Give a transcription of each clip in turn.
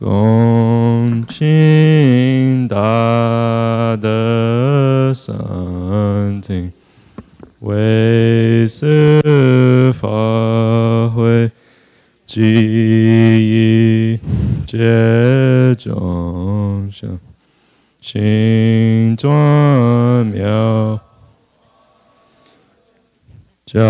恭敬大德圣经，为此法会，记忆皆众生，心专妙，教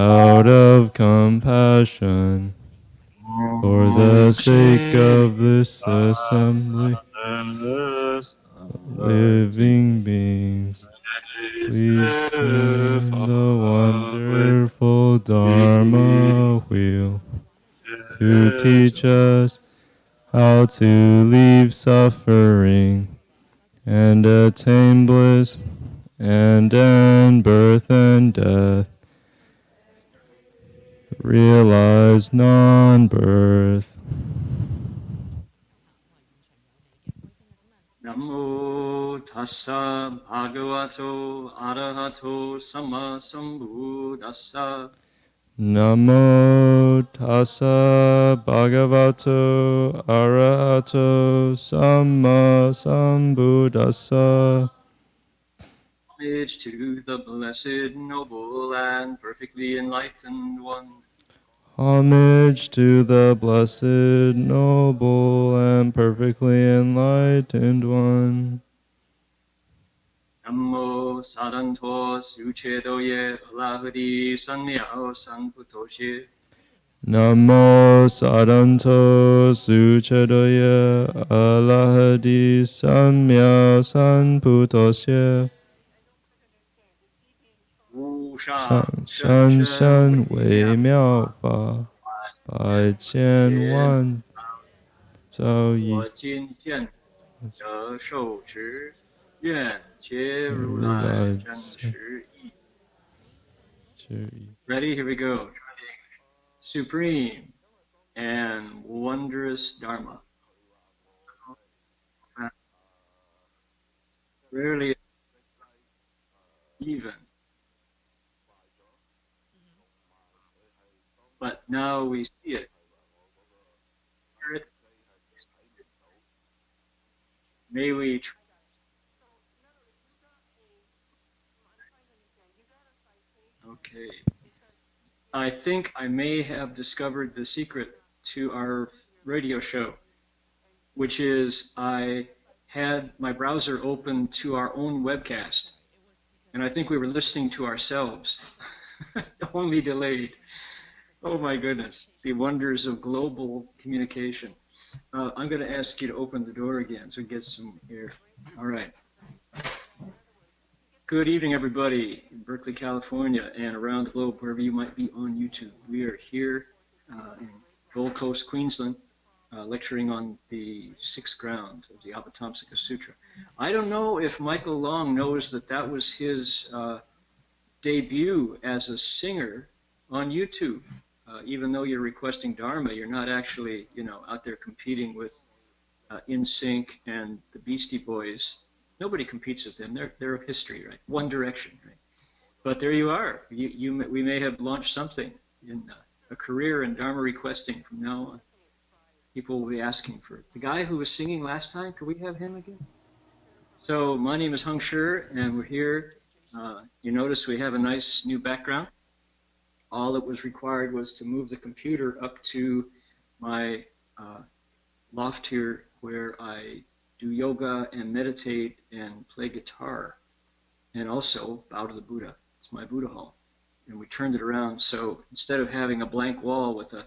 out of compassion, for the sake of this assembly, living beings, please turn the wonderful Dharma wheel to teach us how to leave suffering and attain bliss and end birth and death realize non birth. Namo tassa bhagavato arahato sammasambuddhassa. Namo tassa bhagavato arahato sammasambuddhassa. Homage to the blessed, noble, and perfectly enlightened one. Homage to the blessed, noble, and perfectly enlightened one. Namo Saranto Suchedoye Alahadi Sanyao Sanputoshe. Namo Saranto Suchadoya Alahadi Samya Sanputosya 无上上山山微妙法，百千万造诣我今见得受持，愿皆如来真实义。之意。 Ready? Here we go. Try the English. Supreme and wondrous Dharma. Rarely even. But now we see it. May we Okay. I think I may have discovered the secret to our radio show, which is I had my browser open to our own webcast, and I think we were listening to ourselves, only delayed. Oh my goodness, the wonders of global communication. Uh, I'm going to ask you to open the door again so we get some air. All right. Good evening, everybody in Berkeley, California, and around the globe, wherever you might be on YouTube. We are here uh, in Gold Coast, Queensland, uh, lecturing on the sixth ground of the Avatamsaka Sutra. I don't know if Michael Long knows that that was his uh, debut as a singer on YouTube. Uh, even though you're requesting Dharma, you're not actually, you know, out there competing with uh, NSYNC and the Beastie Boys. Nobody competes with them. They're they're history, right? One Direction, right? But there you are. You, you we may have launched something in uh, a career in Dharma requesting from now on. People will be asking for it. The guy who was singing last time, could we have him again? So my name is Heng Sure, and we're here. Uh, you notice we have a nice new background. All that was required was to move the computer up to my uh, loft here where I do yoga and meditate and play guitar and also bow to the Buddha. It's my Buddha hall. And we turned it around so instead of having a blank wall with a,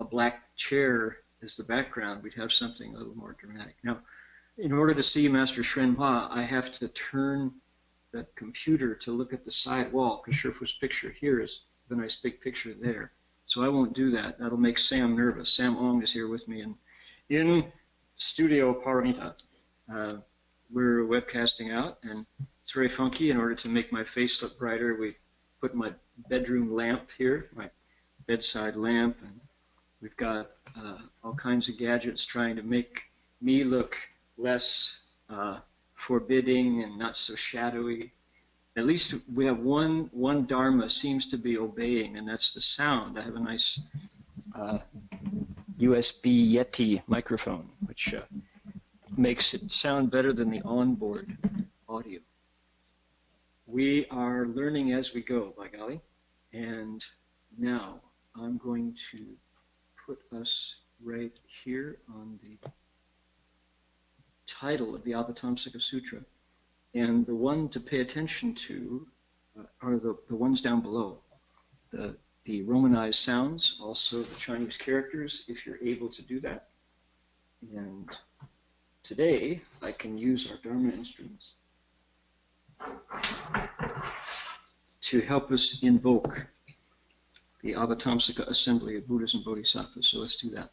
a black chair as the background, we'd have something a little more dramatic. Now, in order to see Master Hua, I have to turn the computer to look at the side wall because Shifu's picture here is a nice big picture there. So I won't do that. That'll make Sam nervous. Sam Ong is here with me and in Studio Paramita. Uh, we're webcasting out, and it's very funky. In order to make my face look brighter, we put my bedroom lamp here, my bedside lamp, and we've got uh, all kinds of gadgets trying to make me look less uh, forbidding and not so shadowy. At least we have one one dharma seems to be obeying, and that's the sound. I have a nice uh, USB Yeti microphone, which uh, makes it sound better than the onboard audio. We are learning as we go, by golly. And now I'm going to put us right here on the title of the Avatamsaka Sutra. And the one to pay attention to uh, are the, the ones down below. The the Romanized sounds, also the Chinese characters, if you're able to do that. And today, I can use our Dharma instruments to help us invoke the Avatamsaka Assembly of Buddhas and Bodhisattvas. So let's do that.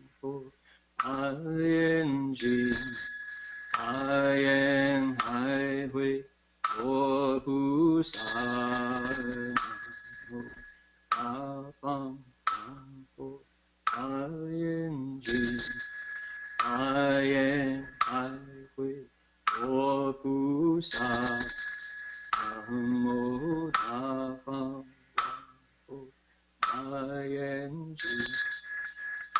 大眼睛，大眼还会，我弥陀，南无大佛，大眼睛，大眼还会，阿弥陀，南无大佛，大眼睛。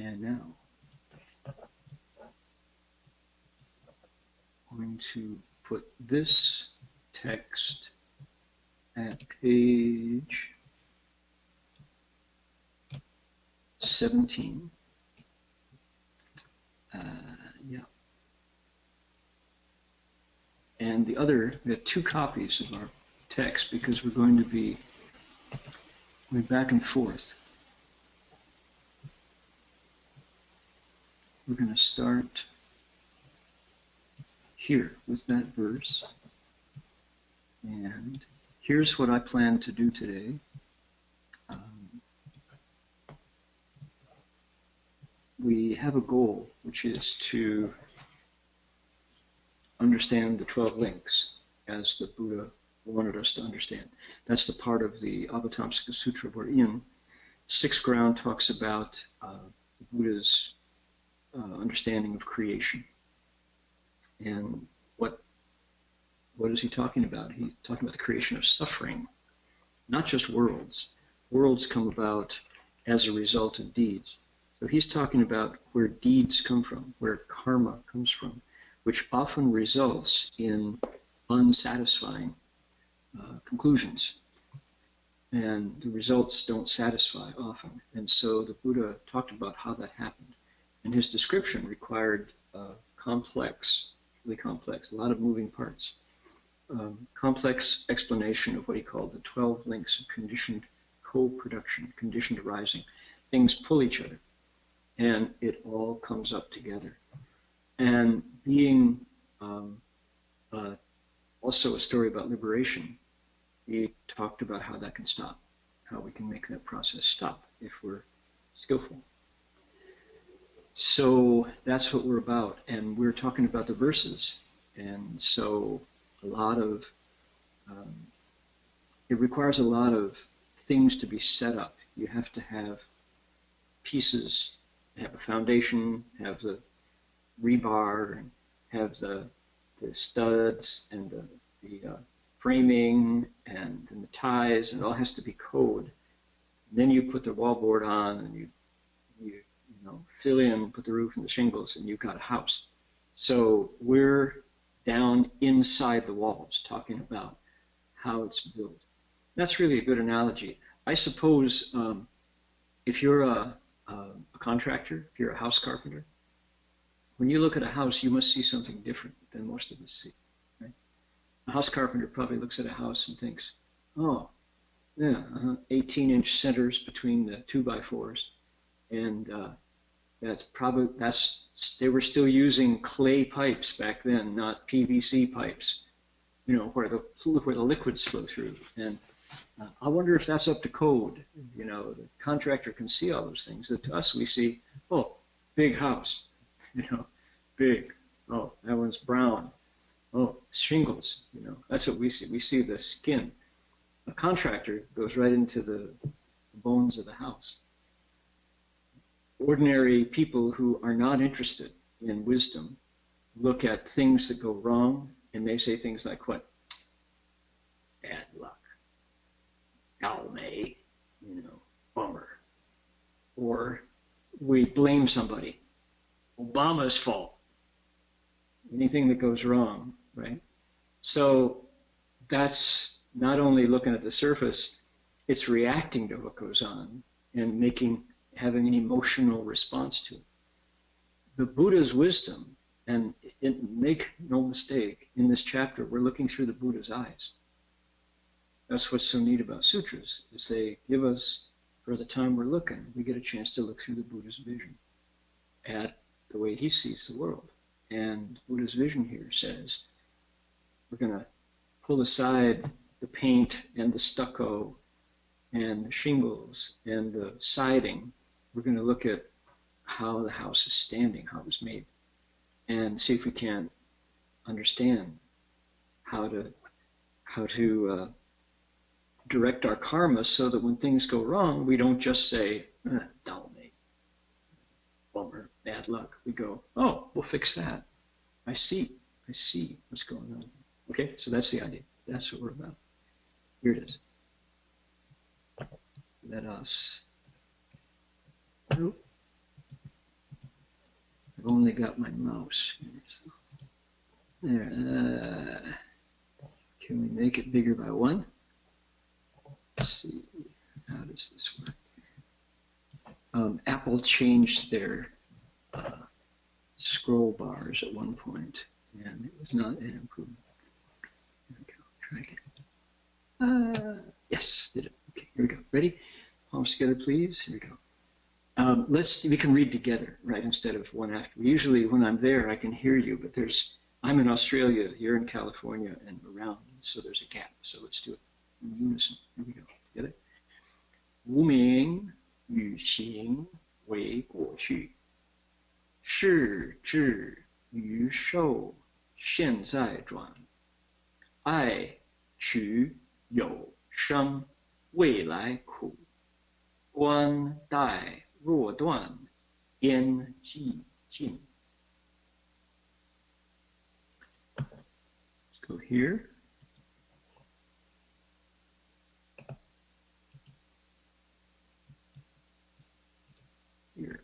And now, I'm going to put this text at page 17. Uh, yeah. And the other, we have two copies of our text because we're going to be going back and forth. We're going to start here with that verse. And here's what I plan to do today. Um, we have a goal, which is to understand the 12 links as the Buddha wanted us to understand. That's the part of the Avatamsaka Sutra we're in. Sixth ground talks about uh, Buddha's uh, understanding of creation. And what what is he talking about? He's talking about the creation of suffering, not just worlds. Worlds come about as a result of deeds. So he's talking about where deeds come from, where karma comes from, which often results in unsatisfying uh, conclusions. And the results don't satisfy often. And so the Buddha talked about how that happened. And his description required uh, complex, really complex, a lot of moving parts. Um, complex explanation of what he called the 12 links of conditioned co-production, conditioned arising. Things pull each other, and it all comes up together. And being um, uh, also a story about liberation, he talked about how that can stop, how we can make that process stop if we're skillful. So that's what we're about, and we're talking about the verses. And so a lot of um, it requires a lot of things to be set up. You have to have pieces, have a foundation, have the rebar, and have the the studs and the, the uh, framing and, and, the ties, and it all has to be code. then you put the wallboard on, and you know fill in, put the roof and the shingles, and you've got a house. So we're down inside the walls, talking about how it's built. That's really a good analogy. I suppose um, if you're a, a, a, contractor, if you're a house carpenter, when you look at a house, you must see something different than most of us see. Right? A house carpenter probably looks at a house and thinks, oh, yeah, uh 18 inch centers between the two by fours, and uh, that's probably that's they were still using clay pipes back then, not PVC pipes. You know where the where the liquids flow through, and uh, I wonder if that's up to code. You know, the contractor can see all those things. That to us we see, oh, big house, you know, big. Oh, that one's brown. Oh, shingles. You know, that's what we see. We see the skin. A contractor goes right into the bones of the house ordinary people who are not interested in wisdom look at things that go wrong and they say things like what? Bad luck. Galmay, you know, bummer. Or we blame somebody. Obama's fault. Anything that goes wrong, right? So that's not only looking at the surface, it's reacting to what goes on and making having an emotional response to. The Buddha's wisdom, and it, make no mistake, in this chapter, we're looking through the Buddha's eyes. That's what's so neat about sutras, is they give us, for the time we're looking, we get a chance to look through the Buddha's vision at the way he sees the world. And Buddha's vision here says, we're going to pull aside the paint and the stucco and the shingles and the siding we're going to look at how the house is standing, how it was made, and see if we can't understand how to how to uh, direct our karma so that when things go wrong, we don't just say, eh, "Dalme, bummer, bad luck." We go, "Oh, we'll fix that. I see. I see what's going on." Okay, so that's the idea. That's what we're about. Here it is. Let us Nope. I've only got my mouse here. So. There. Uh, can we make it bigger by one? Let's see. How does this work? Um, Apple changed their uh, scroll bars at one point, and it was not an improvement. There we go. Try again. Uh, yes, did it. Okay, here we go. Ready? Palms together, please. Here we go Um, let's we can read together, right? Instead of one after. Usually, when I'm there, I can hear you, but there's I'm in Australia, you're in California, and around, so there's a gap. So let's do it in unison. Here we go. Together. 无名与行为果序， 智于受现在转，爱取有生未来苦，观待 若断焉寂尽。Let's go here. Here.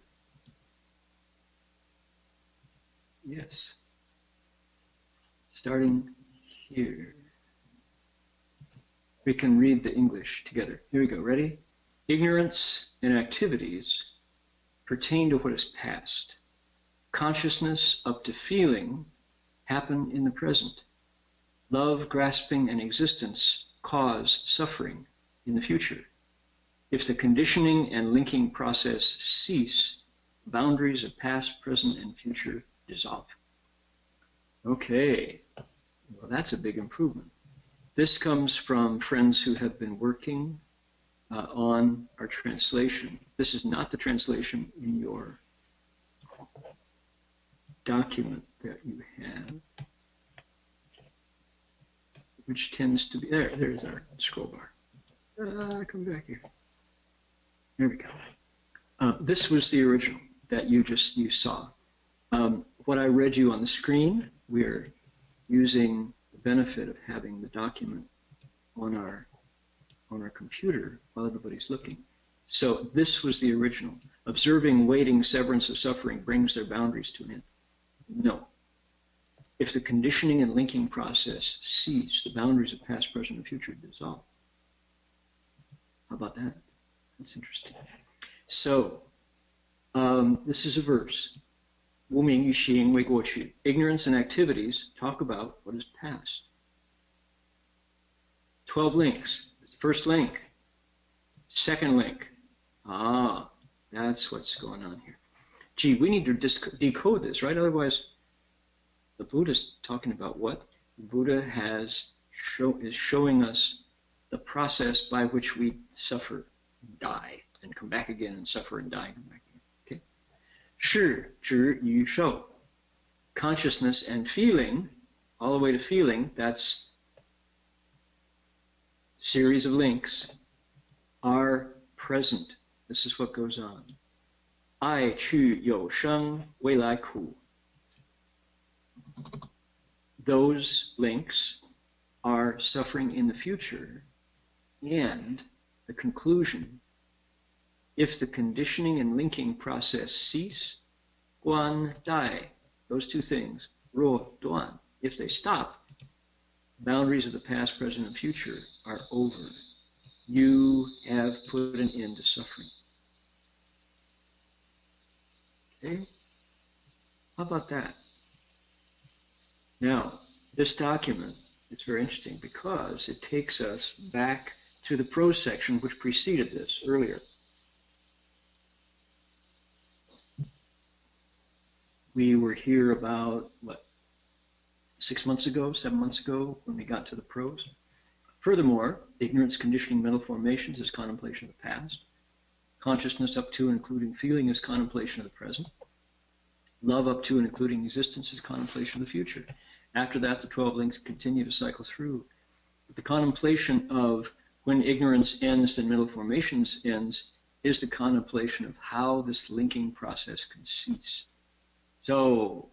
Yes. Starting here. We can read the English together. Here we go. Ready? Ignorance and activities pertain to what is past. Consciousness up to feeling happen in the present. Love, grasping, and existence cause suffering in the future. If the conditioning and linking process cease, boundaries of past, present, and future dissolve. Okay, well, that's a big improvement. This comes from friends who have been working uh, on our translation. This is not the translation in your document that you have, which tends to be there. There's our scroll bar. Uh, come back here. There we go. Uh, this was the original that you just you saw. Um, what I read you on the screen, we're using the benefit of having the document on our on our computer while everybody's looking. So this was the original. Observing, waiting, severance of suffering brings their boundaries to an end. No. If the conditioning and linking process cease, the boundaries of past, present, and future dissolve. How about that? That's interesting. So, um, this is a verse. Wu Ming Yu Xing Wei Guo Qu. Ignorance and activities talk about what is past. 12 links. First link. Second link. Ah, that's what's going on here. Gee, we need to decode this, right? Otherwise, the Buddha's talking about what? Buddha has show, is showing us the process by which we suffer, die, and come back again, and suffer and die and come back again. Okay? 是指与受. Consciousness and feeling, all the way to feeling, that's series of links, are present. This is what goes on. 爱去有生未来苦. Those links are suffering in the future and the conclusion. If the conditioning and linking process cease, guan dai, those two things, ro duan, if they stop, boundaries of the past, present, and future are over. You have put an end to suffering. Okay? How about that? Now, this document is very interesting because it takes us back to the prose section which preceded this earlier. We were here about, what, six months ago, seven months ago, when we got to the prose. Furthermore, ignorance conditioning mental formations is contemplation of the past. Consciousness up to and including feeling is contemplation of the present. Love up to and including existence is contemplation of the future. After that, the 12 links continue to cycle through. But the contemplation of when ignorance ends and mental formations ends is the contemplation of how this linking process can cease. So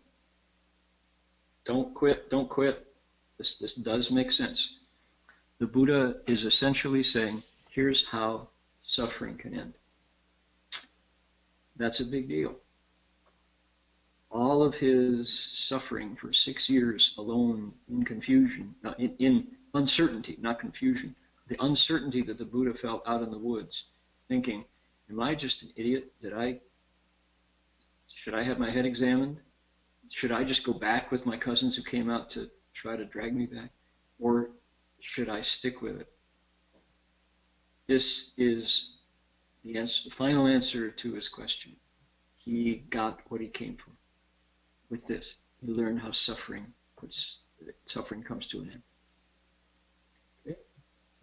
don't quit, don't quit. This, this does make sense. The Buddha is essentially saying, here's how suffering can end. That's a big deal. All of his suffering for six years alone in confusion, uh, in, in uncertainty, not confusion, the uncertainty that the Buddha felt out in the woods, thinking, am I just an idiot? Did I, should I have my head examined? Should I just go back with my cousins who came out to try to drag me back? Or should I stick with it? This is the, answer, the final answer to his question. He got what he came for with this. He learned how suffering puts, suffering comes to an end. Okay?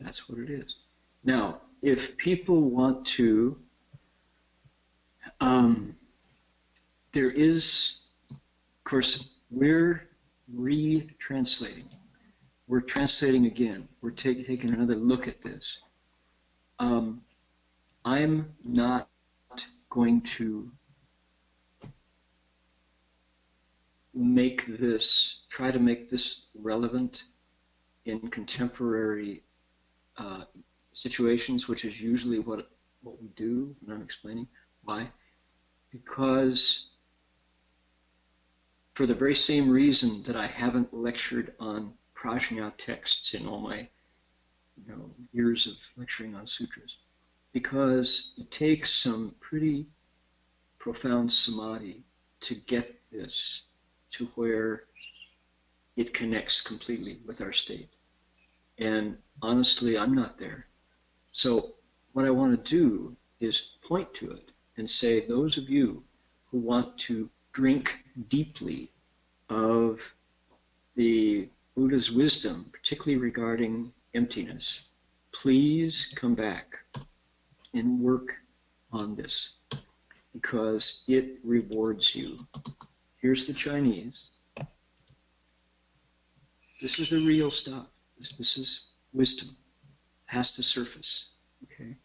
That's what it is. Now, if people want to, um, there is Of course, we're retranslating. We're translating again. We're take, taking another look at this. Um, I'm not going to make this, try to make this relevant in contemporary uh, situations, which is usually what what we do, and I'm explaining why. Because for the very same reason that I haven't lectured on Prajna texts in all my you know, years of lecturing on sutras, because it takes some pretty profound samadhi to get this to where it connects completely with our state. And honestly, I'm not there. So what I want to do is point to it and say, those of you who want to drink deeply of the Buddha's wisdom, particularly regarding emptiness, please come back and work on this because it rewards you. Here's the Chinese. This is the real stuff. This, this is wisdom. Has to surface. Okay.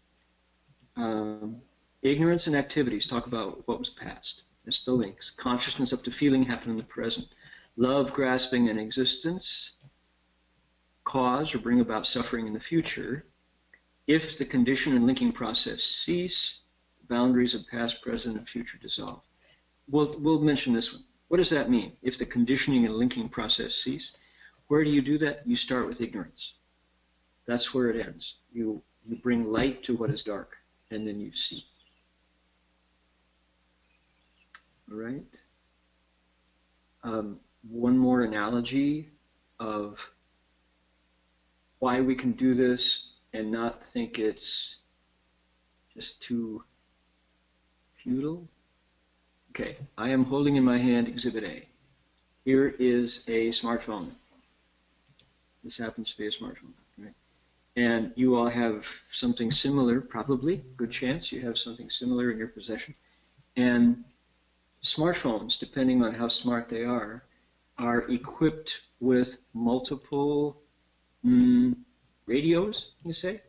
Um, ignorance and activities talk about what was past. The links. Consciousness up to feeling happen in the present. Love, grasping, an existence cause or bring about suffering in the future. If the condition and linking process cease, boundaries of past, present, and future dissolve. We'll, we'll mention this one. What does that mean? If the conditioning and linking process cease, where do you do that? You start with ignorance. That's where it ends. You you bring light to what is dark, and then you see. All right. Um, one more analogy of why we can do this and not think it's just too futile. Okay, I am holding in my hand Exhibit A. Here is a smartphone. This happens to be a smartphone. Right? And you all have something similar, probably, good chance you have something similar in your possession. And smartphones, depending on how smart they are, are equipped with multiple mm, radios, you say,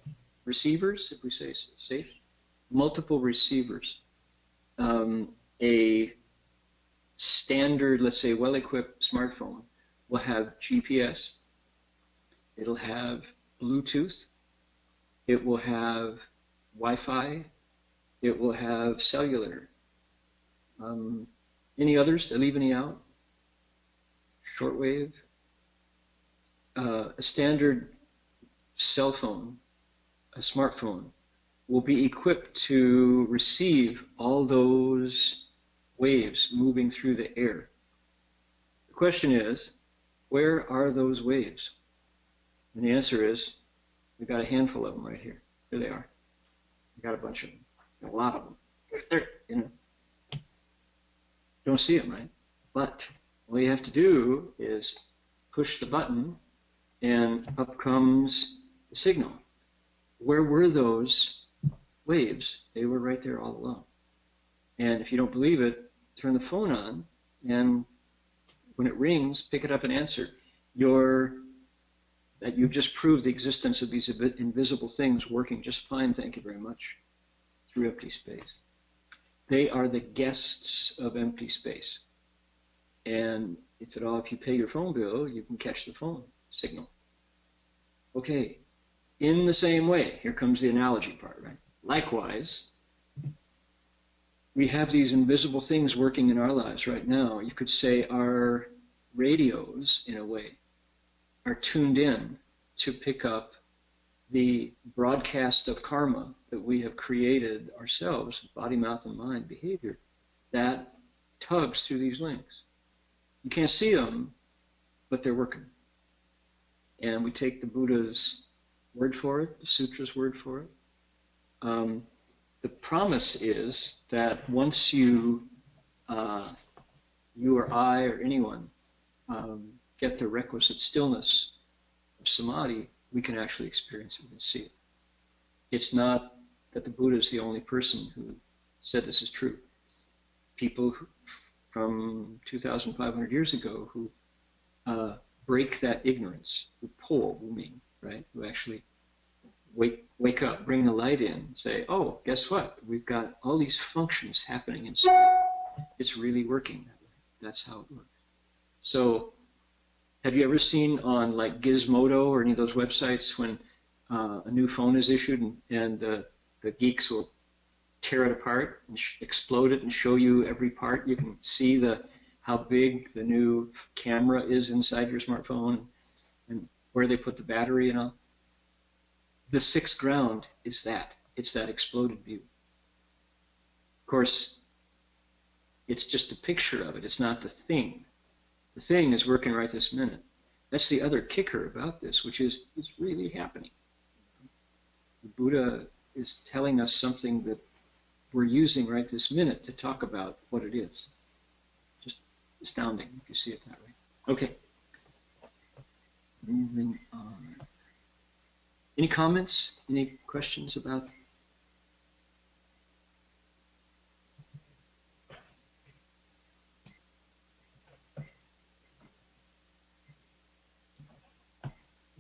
receivers, if we say safe, multiple receivers. Um, a standard, let's say, well-equipped smartphone will have GPS. It'll have Bluetooth, it will have Wi-Fi, it will have cellular. Um, any others? Did I leave any out? Shortwave. Uh, a standard cell phone, a smartphone, will be equipped to receive all those waves moving through the air. The question is, where are those waves? And the answer is, we've got a handful of them right here. Here they are. We've got a bunch of them, a lot of them. There, you know. Don't see them, right? But all you have to do is push the button, and up comes the signal. Where were those waves? They were right there all along. And if you don't believe it, turn the phone on, and when it rings, pick it up and answer. Your that you've just proved the existence of these invisible things working just fine, thank you very much, through empty space. They are the guests of empty space. And if at all, if you pay your phone bill, you can catch the phone signal. Okay, in the same way, here comes the analogy part, right? Likewise, we have these invisible things working in our lives right now. You could say our radios, in a way, are tuned in to pick up the broadcast of karma that we have created ourselves, body, mouth, and mind behavior, that tugs through these links. You can't see them, but they're working. And we take the Buddha's word for it, the sutra's word for it. Um, the promise is that once you, uh, you or I or anyone um, get the requisite stillness of samadhi, we can actually experience it and see it. It's not that the Buddha is the only person who said this is true. People who, from 2,500 years ago who uh, break that ignorance, who pull, who mean, right? Who actually wake wake up, bring the light in, say, oh, guess what? We've got all these functions happening inside. It's really working that way. That's how it works. So, have you ever seen on like Gizmodo or any of those websites when uh, a new phone is issued and, and uh, the geeks will tear it apart and explode it and show you every part? You can see the how big the new camera is inside your smartphone and where they put the battery and all the sixth ground is that. It's that exploded view. Of course, it's just a picture of it. It's not the thing. The thing is working right this minute. That's the other kicker about this, which is it's really happening. The Buddha is telling us something that we're using right this minute to talk about what it is. Just astounding if you see it that way. Okay. Moving on. Any comments? Any questions about?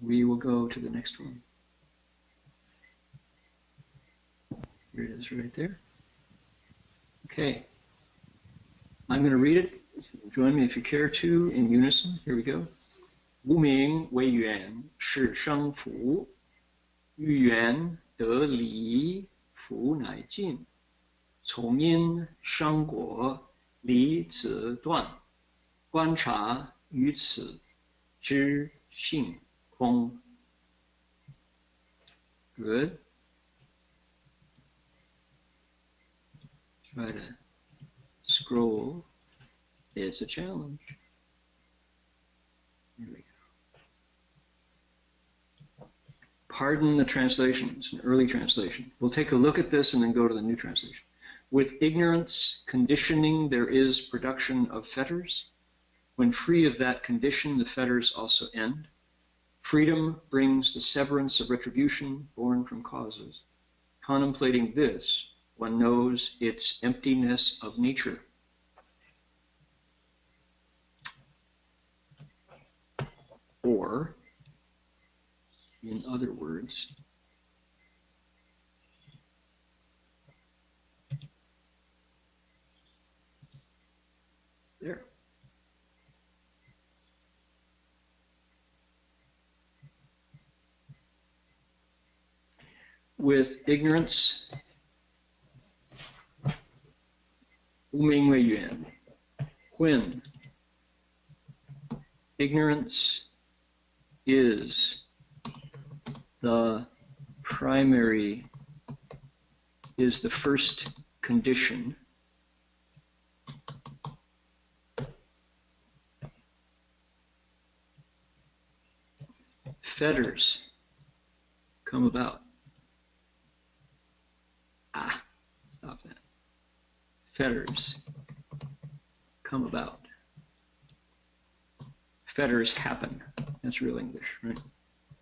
We will go to the next one. Here it is right there. Okay. I'm going to read it. Join me if you care to in unison. Here we go. 无名为缘，是生福。欲缘得离，福乃尽；从因生果，离则断。观察于此，知性 空。Good. Try to scroll. It's a challenge. Here we go. Pardon the translation. It's an early translation. We'll take a look at this and then go to the new translation. With ignorance conditioning, there is production of fetters. When free of that condition, the fetters also end. Freedom brings the severance of retribution born from causes. Contemplating this, one knows its emptiness of nature. Or, in other words. There. with ignorance, when ignorance is the primary is the first condition fetters come about. Ah, stop that. Fetters come about. Fetters happen. That's real English, right?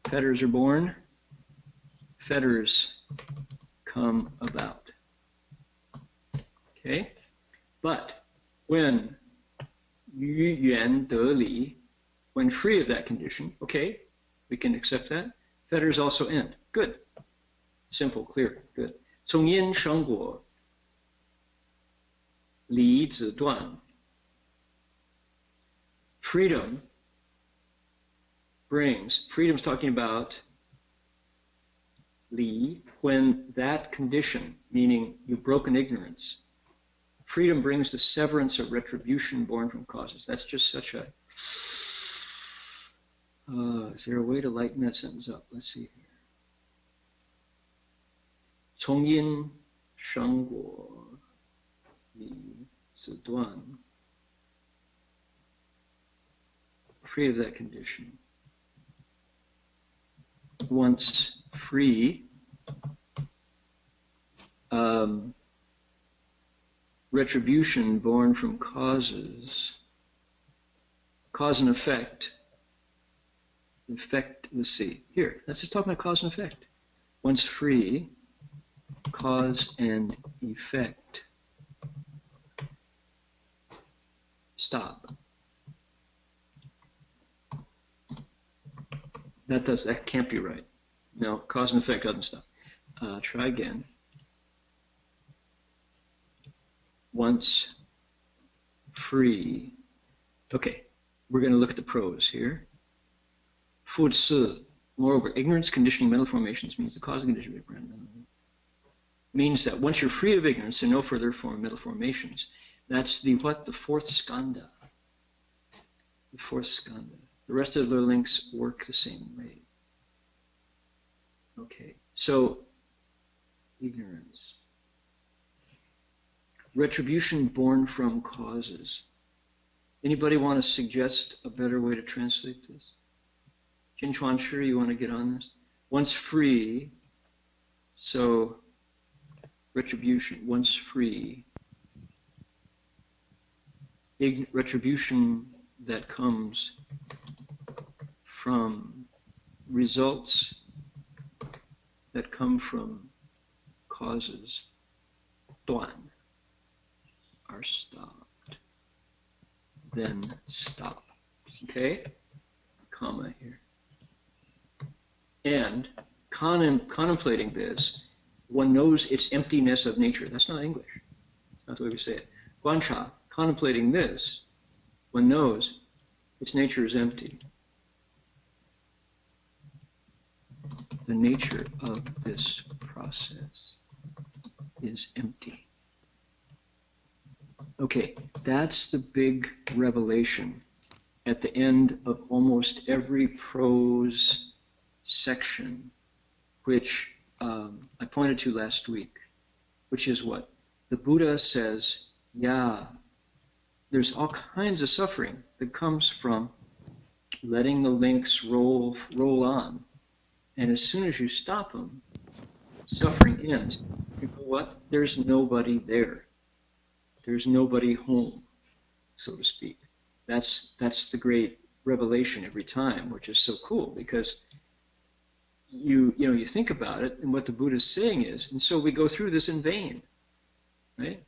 Fetters are born fetters come about. Okay? But when yu yuan de li, when free of that condition, okay, we can accept that. Fetters also end. Good. Simple, clear, good. 从因生果，离子断。Freedom brings, freedom's talking about Li, when that condition, meaning you've broken ignorance, freedom brings the severance of retribution born from causes. That's just such a. Uh, is there a way to lighten that sentence up? Let's see here. 从因生果，离子断. Free of that condition. Once free um, retribution born from causes, cause and effect. Effect, let's see, here, let's just talk about cause and effect. Once free, cause and effect. stop. That does that can't be right. No, cause and effect doesn't stop. Uh, try again. Once free. Okay, we're going to look at the pros here. 复次, moreover, ignorance conditioning mental formations means the cause and condition of means that once you're free of ignorance and no further form mental formations, that's the what? The fourth skandha. The fourth skandha. The rest of the links work the same way. Okay, so ignorance. Retribution born from causes. Anybody want to suggest a better way to translate this? Jin Chuan Shi, you want to get on this? Once free, so retribution, once free, retribution that comes from results that come from causes, duan, are stopped. Then stop. Okay? Comma here. And con- contemplating this, one knows its emptiness of nature. That's not English. That's not the way we say it. Guancha, contemplating this, one knows its nature is empty. The nature of this process is empty. Okay, that's the big revelation at the end of almost every prose section, which um, I pointed to last week, which is what? The Buddha says, yeah, there's all kinds of suffering that comes from letting the links roll roll on. And as soon as you stop them, suffering ends. You know what? There's nobody there. There's nobody home, so to speak. That's that's the great revelation every time, which is so cool because you you know you think about it and what the Buddha is saying is, and so we go through this in vain, right?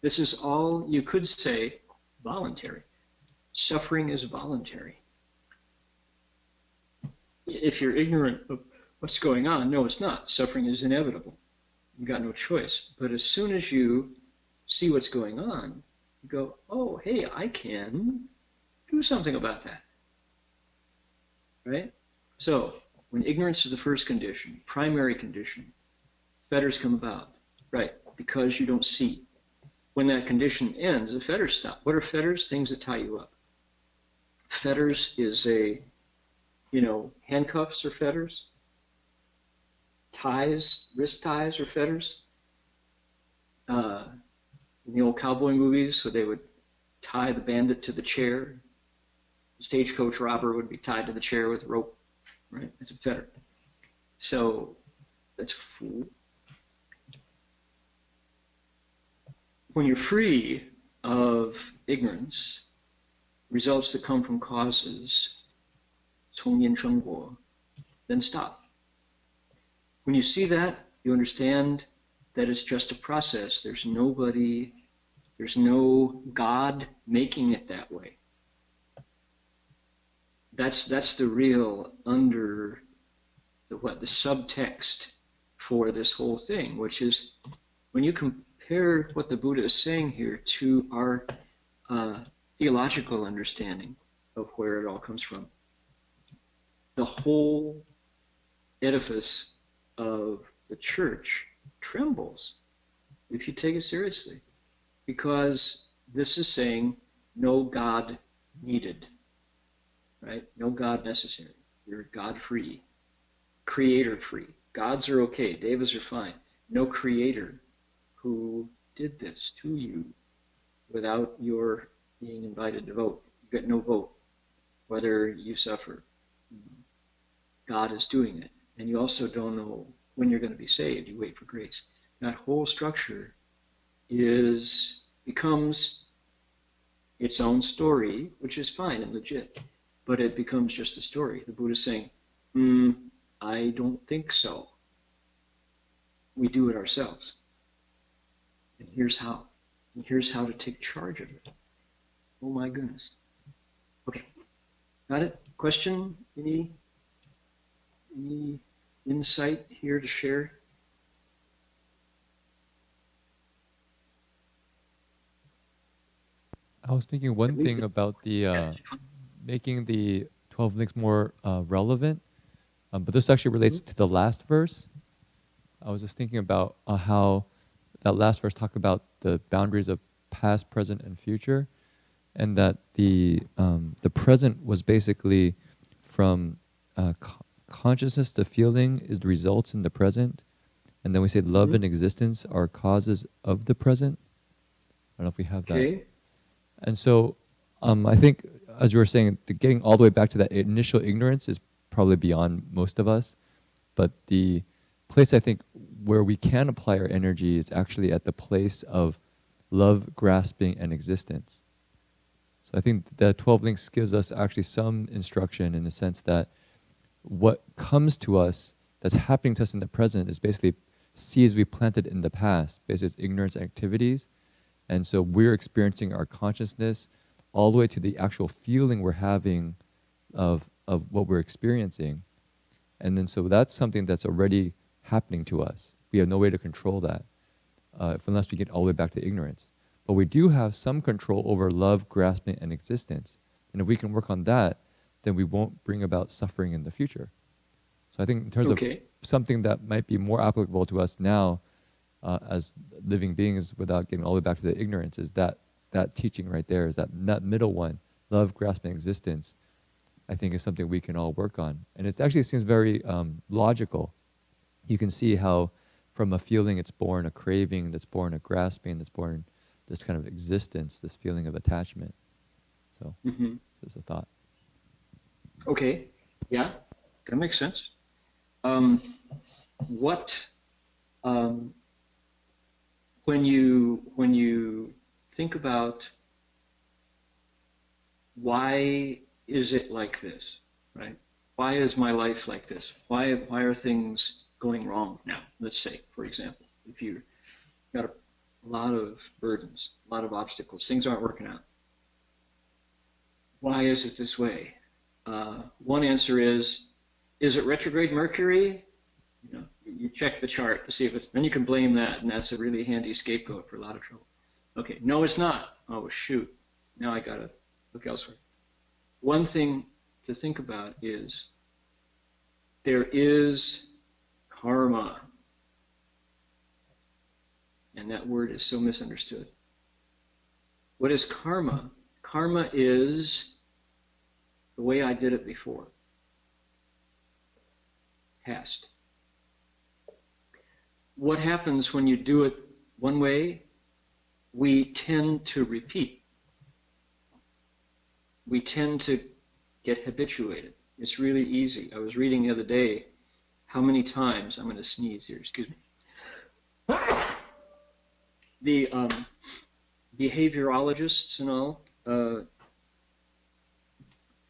This is all you could say voluntary. Suffering is voluntary. If you're ignorant of what's going on, no, it's not. Suffering is inevitable. You've got no choice. But as soon as you see what's going on, you go, oh, hey, I can do something about that. Right? So when ignorance is the first condition, primary condition, fetters come about. Right, because you don't see. When that condition ends, the fetters stop. What are fetters? Things that tie you up. Fetters is a, you know, handcuffs or fetters. Ties, wrist ties or fetters. Uh, in the old cowboy movies, where they would tie the bandit to the chair. The stagecoach robber would be tied to the chair with rope right? It's a fetter. So that's fool. When you're free of ignorance, results that come from causes, 从因成果, then stop. When you see that, you understand that it's just a process. There's nobody, there's no God making it that way that's that's the real under the, what the subtext for this whole thing, which is when you compare what the Buddha is saying here to our uh, theological understanding of where it all comes from, the whole edifice of the church trembles if you take it seriously, because this is saying no God needed right? No God necessary. You're God free, creator free. Gods are okay, devas are fine. No creator who did this to you without your being invited to vote. You get no vote, whether you suffer. God is doing it. And you also don't know when you're going to be saved. You wait for grace. That whole structure is becomes its own story, which is fine and legit but it becomes just a story. The Buddha saying, mm, I don't think so. We do it ourselves. And here's how. And here's how to take charge of it. Oh my goodness. Okay. Got it? Question? Any any insight here to share? I was thinking one thing about the uh, making the 12 links more uh, relevant, um, but this actually relates to the last verse. I was just thinking about uh, how that last verse talked about the boundaries of past, present, and future, and that the um, the present was basically from uh, co- consciousness to feeling is the results in the present, and then we say love Mhm. and existence are causes of the present. I don't know if we have that. Okay. And so, um, I think, as you were saying, getting all the way back to that initial ignorance is probably beyond most of us. But the place I think where we can apply our energy is actually at the place of love, grasping, and existence. So I think the 12 links gives us actually some instruction in the sense that what comes to us that's happening to us in the present is basically seeds we planted in the past, basically it's ignorance activities. And so we're experiencing our consciousness all the way to the actual feeling we're having of, of what we're experiencing. And then so that's something that's already happening to us. We have no way to control that uh, unless we get all the way back to ignorance. But we do have some control over love, grasping, and existence. And if we can work on that, then we won't bring about suffering in the future. So I think in terms of something that might be more applicable to us now uh, as living beings without getting all the way back to the ignorance is that that teaching right there is that, that middle one love grasping existence i think is something we can all work on. And it actually seems very um, logical. You can see how from a feeling it's born a craving that's born a grasping that's born this kind of existence this feeling of attachment. So hmm this is a thought. Okay. Yeah, that makes sense. Um, what um, when you when you think about why is it like this, right? Why is my life like this? Why why are things going wrong now? Let's say, for example, if you got a, a lot of burdens, a lot of obstacles, things aren't working out. Why is it this way? Uh, one answer is, is it retrograde Mercury? You know, you check the chart to see if it's. Then you can blame that, and that's a really handy scapegoat for a lot of trouble. Okay, no, it's not. Oh shoot! Now I gotta look elsewhere. One thing to think about is there is karma, and that word is so misunderstood. What is karma? Karma is the way I did it before. Past. What happens when you do it one way? We tend to repeat. We tend to get habituated. It's really easy. I was reading the other day how many times, I'm going to sneeze here, excuse me. The um, behaviorologists and all, uh,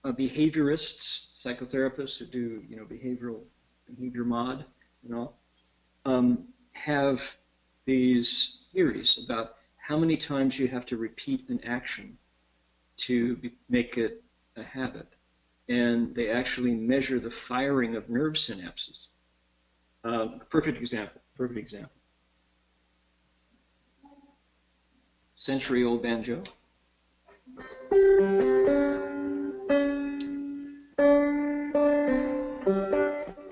uh, behaviorists, psychotherapists who do you know behavioral behavior mod and all, um, have these theories about how many times you have to repeat an action to be, make it a habit, and they actually measure the firing of nerve synapses. Uh, perfect example. Perfect example. Century-old banjo.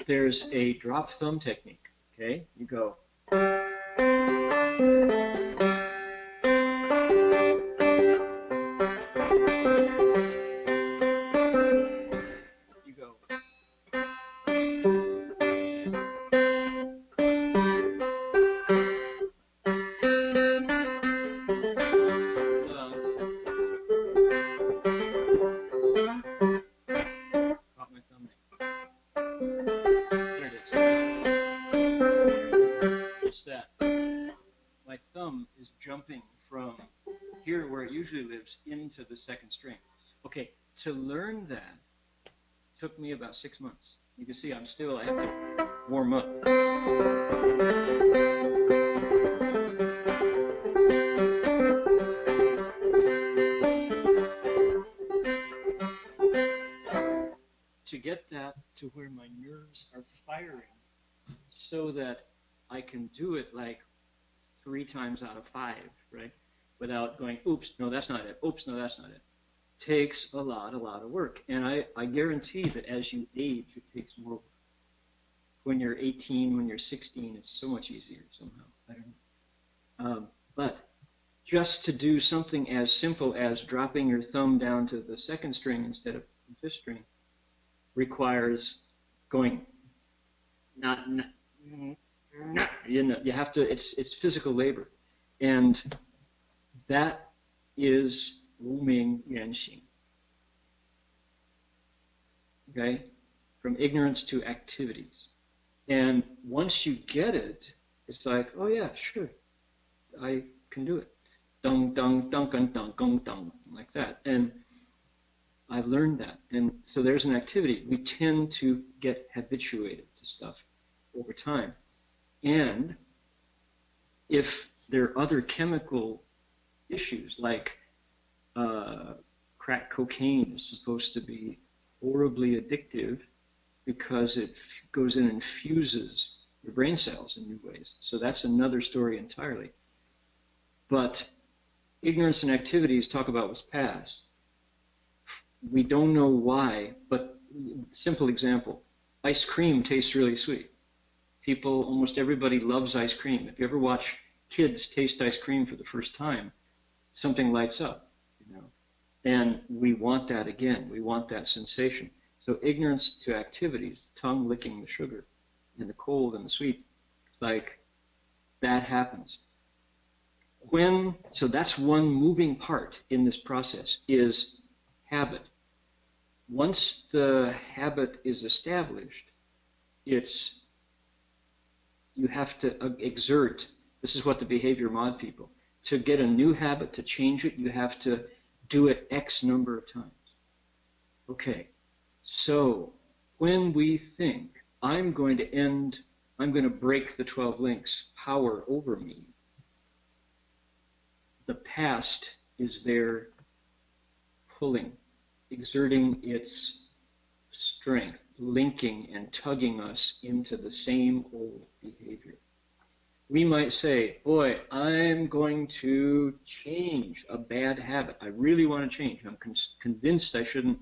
there's a drop thumb technique. Okay, you go. second string. Okay, to learn that took me about six months. You can see I'm still, I have to warm up. To get that to where my nerves are firing so that I can do it like three times out of five, right? Without going, oops, no, that's not it. Oops, no, that's not it. Takes a lot, a lot of work. And I, I guarantee that as you age, it takes more work. When you're 18, when you're 16, it's so much easier somehow. I don't know. Um, but just to do something as simple as dropping your thumb down to the second string instead of the fifth string requires going not, not, not you know you have to it's it's physical labor and that is Wu Ming Yuan Xing. Okay? From ignorance to activities. And once you get it, it's like, oh yeah, sure, I can do it. Dong, dong, dong, dong, dong, dong, dong, like that. And I've learned that. And so there's an activity. We tend to get habituated to stuff over time. And if there are other chemical issues like uh, crack cocaine is supposed to be horribly addictive because it goes in and fuses your brain cells in new ways. So that's another story entirely. But ignorance and activities talk about what's past. We don't know why, but simple example ice cream tastes really sweet. People, almost everybody loves ice cream. If you ever watch kids taste ice cream for the first time, something lights up, you know. And we want that again. We want that sensation. So ignorance to activities, tongue licking the sugar, and the cold and the sweet, like that happens when so that's one moving part in this process is habit once the habit is established it's you have to uh, exert this is what the behavior mod people to get a new habit to change it you have to do it x number of times okay so when we think i'm going to end i'm going to break the 12 links power over me the past is there pulling, exerting its strength, linking and tugging us into the same old behavior. We might say, boy, I'm going to change a bad habit. I really want to change. I'm con- convinced I shouldn't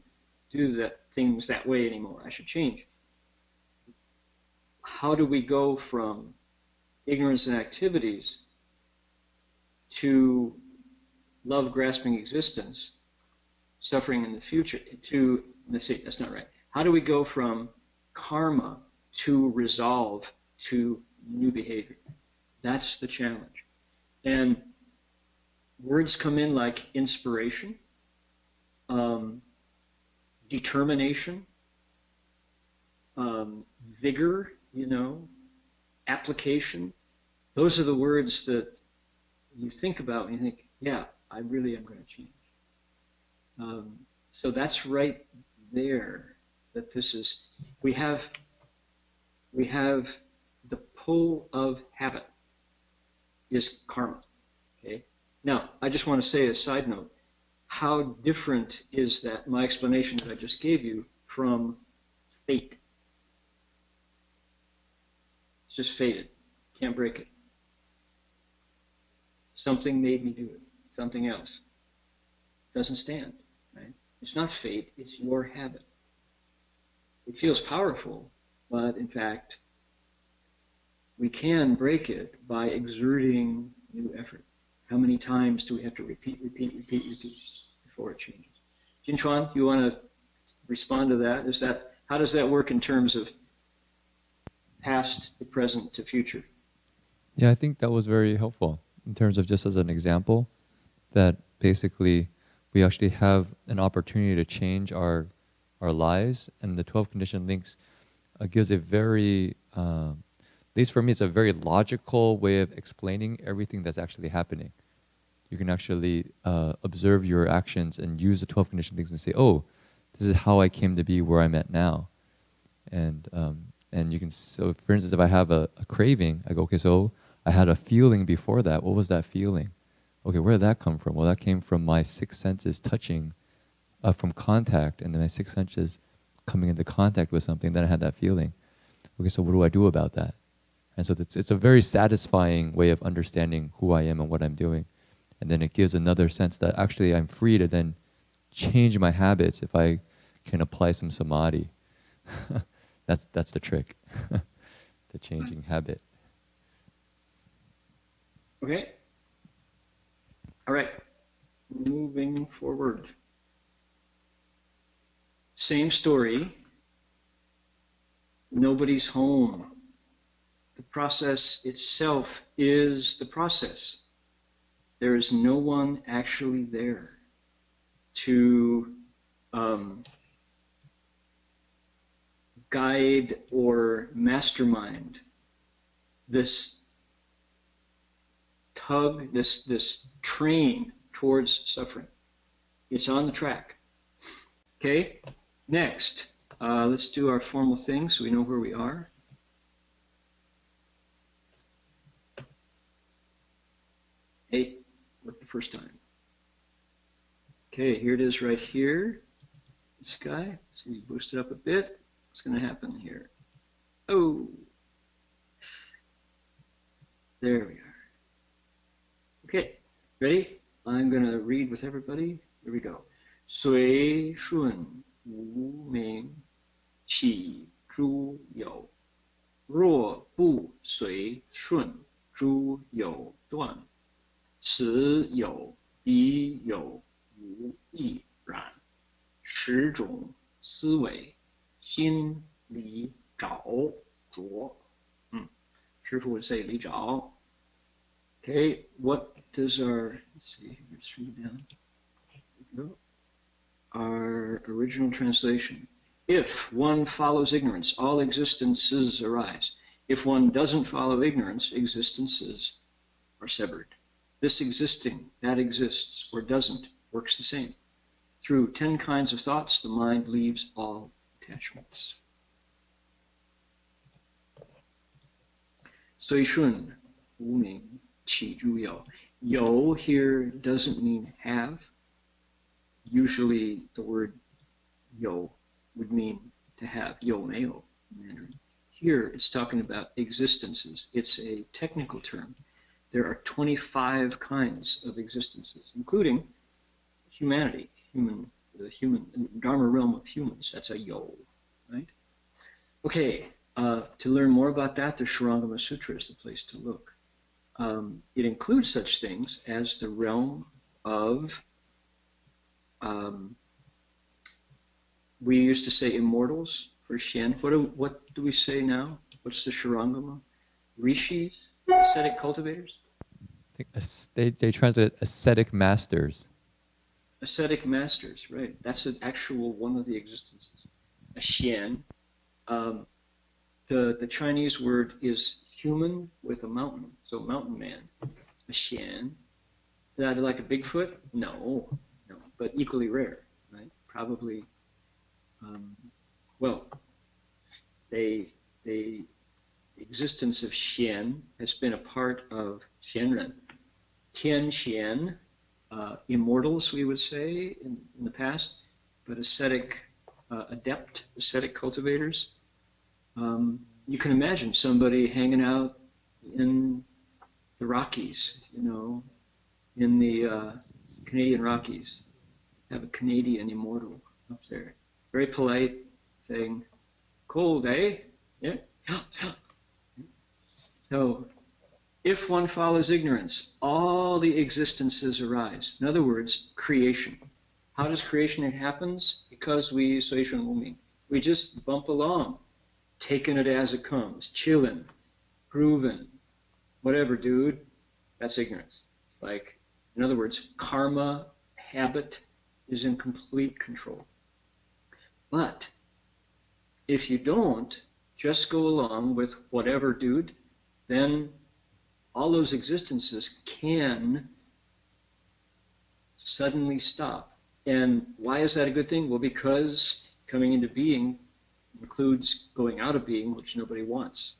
do that things that way anymore. I should change. How do we go from ignorance and activities to love grasping existence, suffering in the future, to, let's see, that's not right. How do we go from karma to resolve to new behavior? That's the challenge. And words come in like inspiration, um, determination, um, vigor, you know, application. Those are the words that you think about and you think, yeah, I really am going to change. Um, so that's right there that this is, we have, we have the pull of habit is karma. Okay. Now, I just want to say a side note. How different is that, my explanation that I just gave you, from fate? It's just fated. Can't break it. Something made me do it. Something else. Doesn't stand. Right? It's not fate, it's your habit. It feels powerful, but in fact, we can break it by exerting new effort. How many times do we have to repeat, repeat, repeat, repeat before it changes? Jin Chuan, you want to respond to that? Is that how does that work in terms of past to present to future? Yeah, I think that was very helpful in terms of just as an example that basically we actually have an opportunity to change our our lives, and the 12 condition links uh, gives a very, uh, at least for me, it's a very logical way of explaining everything that's actually happening. You can actually uh, observe your actions and use the 12 condition things and say, oh, this is how I came to be where I'm at now. And, um, and you can, so for instance, if I have a, a craving, I go, okay, so I had a feeling before that. What was that feeling? okay, where did that come from? Well, that came from my six senses touching, uh, from contact, and then my six senses coming into contact with something, then I had that feeling. Okay, so what do I do about that? And so it's, it's a very satisfying way of understanding who I am and what I'm doing. And then it gives another sense that actually I'm free to then change my habits if I can apply some samadhi. that's, that's the trick, the changing habit. Okay. All right. Moving forward. Same story. Nobody's home. The process itself is the process. There is no one actually there to um, guide or mastermind this tug, this this train towards suffering. It's on the track. Okay. Next, uh, let's do our formal thing so we know where we are. Eight, worked the first time. Okay, here it is right here. This guy, see, boost it up a bit. What's going to happen here? Oh, there we are. Okay, ready? I'm going to read with everybody. Here we go. 随顺无名，起诸有；若不随顺，诸有断。 此有彼有，无亦然。十种思维，心里找着。嗯，师傅 would say 里找。Okay, what does our let's see, let's read down. Go. Our original translation. If one follows ignorance, all existences arise. If one doesn't follow ignorance, existences are severed. This existing, that exists, or doesn't, works the same. Through 10 kinds of thoughts, the mind leaves all attachments. So Shun, Wu Ming, Qi Zhu Yao. Yo here doesn't mean have. Usually the word yo would mean to have, yo meo Mandarin. Here it's talking about existences. It's a technical term. There are 25 kinds of existences, including humanity, human, the human, Dharma realm of humans. That's a yo, right? Okay, uh, to learn more about that, the Shurangama Sutra is the place to look. Um, it includes such things as the realm of, um, we used to say immortals for Shen. What do, what do we say now? What's the Shurangama? Rishis, ascetic cultivators? Think they, they translate ascetic masters. ascetic masters, right? That's an actual one of the existences. A xian. Um, the the Chinese word is human with a mountain, so mountain man. A xian. Is that like a Bigfoot? No, no, but equally rare, right? Probably. Um, well, they they the existence of xian has been a part of xianren. Tian xian uh, immortals, we would say, in, in the past, but ascetic, uh, adept, ascetic cultivators. Um, you can imagine somebody hanging out in the Rockies, you know, in the uh, Canadian Rockies. Have a Canadian immortal up there. Very polite, saying, cold, eh? Yeah. So if one follows ignorance, all the existences arise. In other words, creation. How does creation it happens? Because we Soishan Wumi. We just bump along, taking it as it comes, chilling, grooving, whatever, dude. That's ignorance. It's like, in other words, karma, habit is in complete control. But if you don't just go along with whatever, dude, then all those existences can suddenly stop. And why is that a good thing? Well, because coming into being includes going out of being, which nobody wants.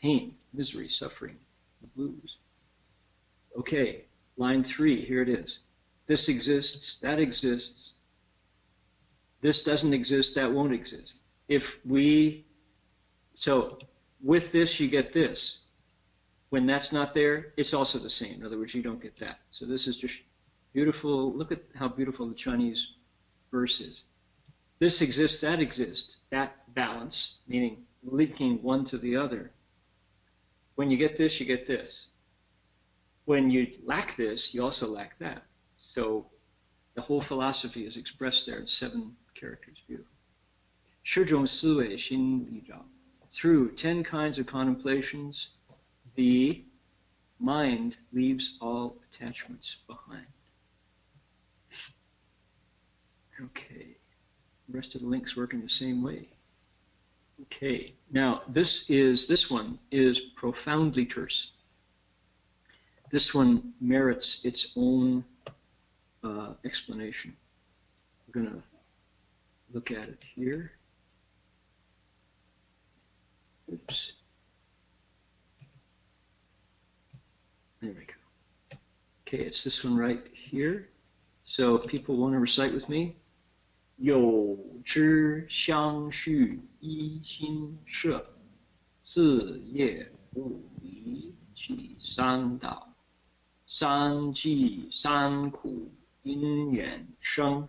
Pain, misery, suffering, the blues. Okay, line three, here it is. This exists, that exists. this doesn't exist, that won't exist. If we, so with this, you get this. When that's not there, it's also the same. In other words, you don't get that. So this is just beautiful. Look at how beautiful the Chinese verse is. This exists, that exists. That balance, meaning linking one to the other. When you get this, you get this. When you lack this, you also lack that. So the whole philosophy is expressed there in seven characters. Beautiful. 十种思维心理照. Through ten kinds of contemplations, the mind leaves all attachments behind. Okay, the rest of the links work in the same way. Okay, now this is this one is profoundly terse. This one merits its own uh, explanation. We're going to look at it here. Oops. There we go. Okay, it's this one right here. So if people want to recite with me. 有知相续一心摄，自业不离其三道，三际三苦因缘生，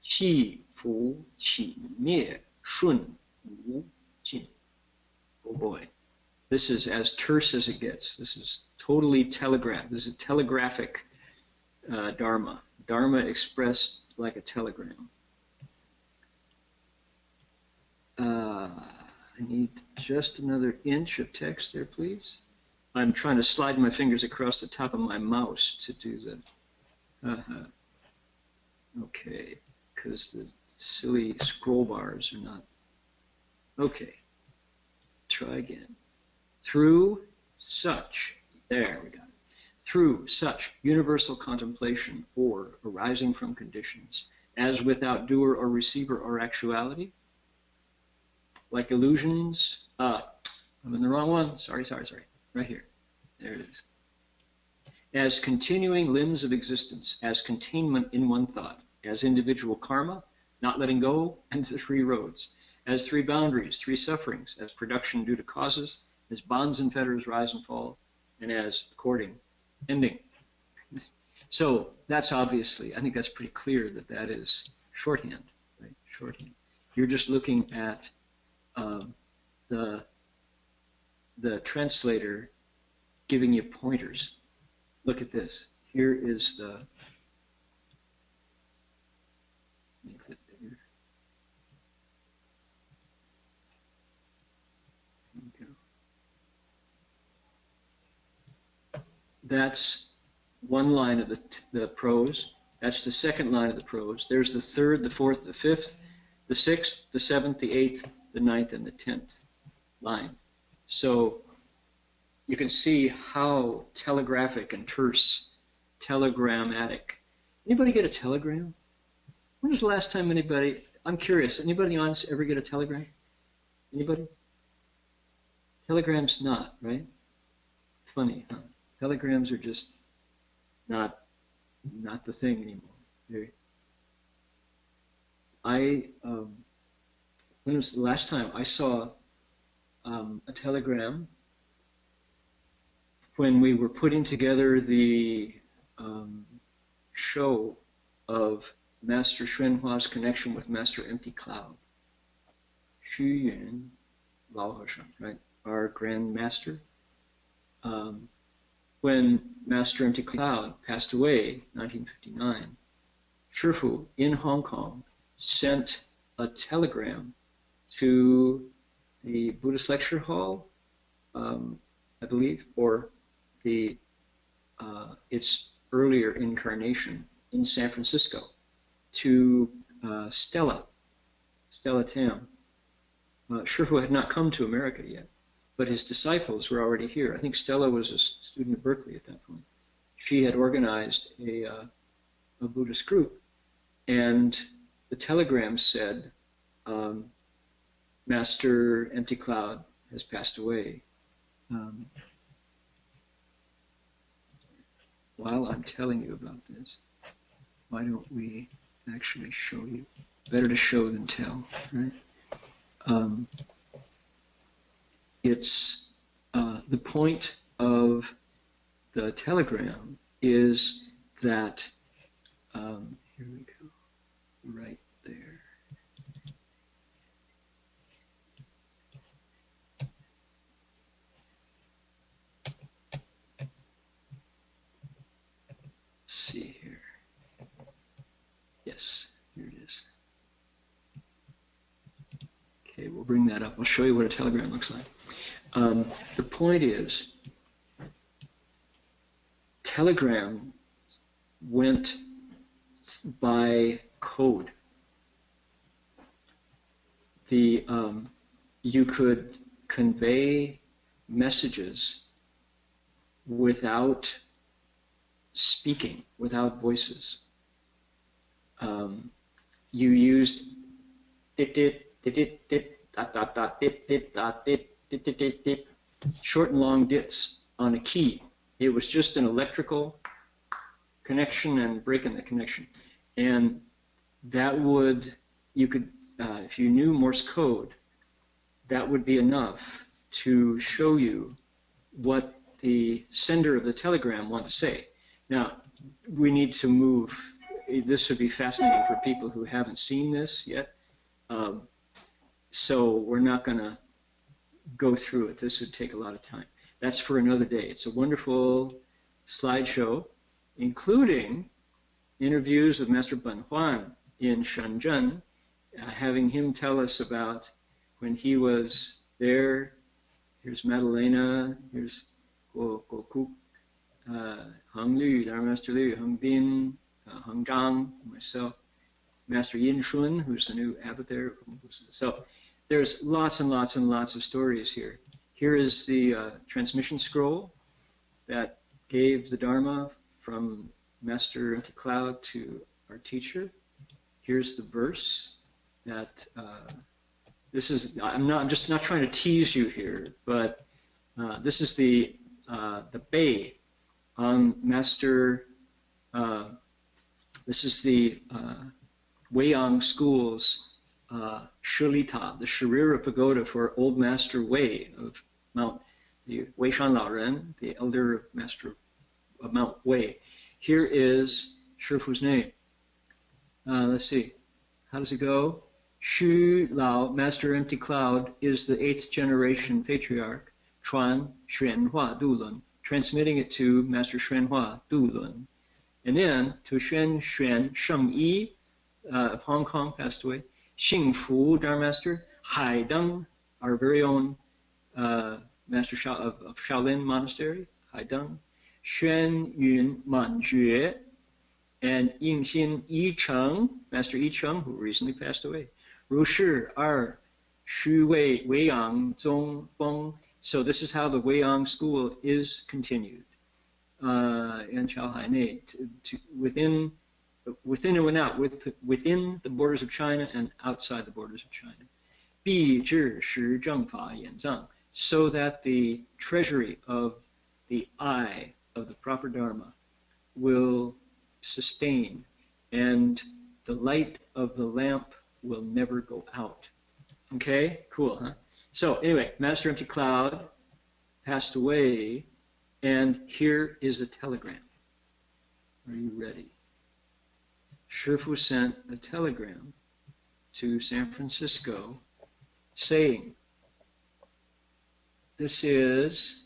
系福起灭顺无尽。Oh boy, this is as terse as it gets. This is totally telegraph. This is telegraphic uh, Dharma. Dharma expressed like a telegram. Uh, I need just another inch of text there, please. I'm trying to slide my fingers across the top of my mouse to do the. Uh-huh. Okay, because the silly scroll bars are not. Okay, try again. Through such, there we go. Through such universal contemplation or arising from conditions, as without doer or receiver or actuality, like illusions. Uh, I'm in the wrong one. Sorry, sorry, sorry. Right here. There it is. As continuing limbs of existence, as containment in one thought, as individual karma, not letting go, and the three roads, as three boundaries, three sufferings, as production due to causes, as bonds and fetters rise and fall, and as according, ending. So that's obviously, I think that's pretty clear that that is shorthand, right? Shorthand. You're just looking at um, the the translator giving you pointers. Look at this. Here is the make it bigger. There we go. That's one line of the, the prose. That's the second line of the prose. There's the third, the fourth, the fifth, the sixth, the seventh, the eighth, the ninth, and the tenth line. So you can see how telegraphic and terse, telegrammatic. Anybody get a telegram? When was the last time anybody? I'm curious. Anybody on ever get a telegram? Anybody? Telegrams not right. Funny, huh? Telegrams are just not not the thing anymore. They're, I um, when was the last time I saw um, a telegram when we were putting together the um, show of Master Xuanhua's connection with Master Empty Cloud. Xu Yun Lao Heshang, right? Our Grand Master. Um, when Master Empty Cloud passed away, in 1959, Shifu in Hong Kong sent a telegram to the Buddhist lecture hall, um, I believe, or the uh, its earlier incarnation in San Francisco to uh, Stella, Stella Tam. Uh, Shifu had not come to America yet, but his disciples were already here. I think Stella was a student at Berkeley at that point. She had organized a, uh, a Buddhist group, and the telegram said, um, Master Empty Cloud has passed away. Um, while I'm telling you about this, why don't we actually show you. Better to show than tell, right? Um, it's uh, the point of the telegram is that um, here we go, right there. see here. Yes, here it is. Okay, we'll bring that up. I'll show you what a telegram looks like. Um, the point is, telegram went by code. The um, you could convey messages without speaking, without voices. Um, you used dit dit dit dit dit dot dot dot dit dit dot dit dit dit dit dit short and long dits on a key. It was just an electrical connection and breaking the connection, and that would you could uh, if you knew Morse code, that would be enough to show you what the sender of the telegram wanted to say. Now, we need to move. This would be fascinating for people who haven't seen this yet. Um, so we're not going to go through it. This would take a lot of time. That's for another day. It's a wonderful slideshow, including interviews with Master Ben Huan in Shenzhen, uh, having him tell us about when he was there. Here's Madalena, here's Guo uh, Hung Lu, our Master Lu, Hung Bin, uh, Hung Zhang, myself, Master Yin Shun, who's the new abbot there. So there's lots and lots and lots of stories here. Here is the uh, transmission scroll that gave the Dharma from Master Empty Cloud to our teacher. Here's the verse that uh, this is. I'm not. I'm just not trying to tease you here, but uh, this is the uh, the bay on Master. Uh, this is the uh, Weiyang School's uh, the Sharira Pagoda for Old Master Wei of Mount the Weishan Lao Ren, the elder of master of Mount Wei. Here is Shifu's name. Uh, let's see. How does it go? Xu Lao, Master Empty Cloud, is the eighth generation patriarch, Chuan Xuanhua Dulun, transmitting it to Master Xuanhua Dulun. And then to Xuan Xuan Sheng Yi uh, of Hong Kong, passed away. Xing Fu, Dharma Master. Hai Deng, our very own uh, Master Sha of, of, Shaolin Monastery, Hai Deng. Xuan Yun Man Jue, and Yingxin Yi Cheng, Master Yi Cheng, who recently passed away. Ru Shi Er, Xu Wei Weiyang Zong Feng. So this is how the Weiyang school is continued uh, in Chaohainei, within within and without, with, within the borders of China and outside the borders of China. 必知实正法眼藏, so that the treasury of the eye of the proper Dharma will sustain and the light of the lamp will never go out. Okay, cool, huh? So anyway, Master Empty Cloud passed away, and here is a telegram. Are you ready? Shifu sent a telegram to San Francisco saying, this is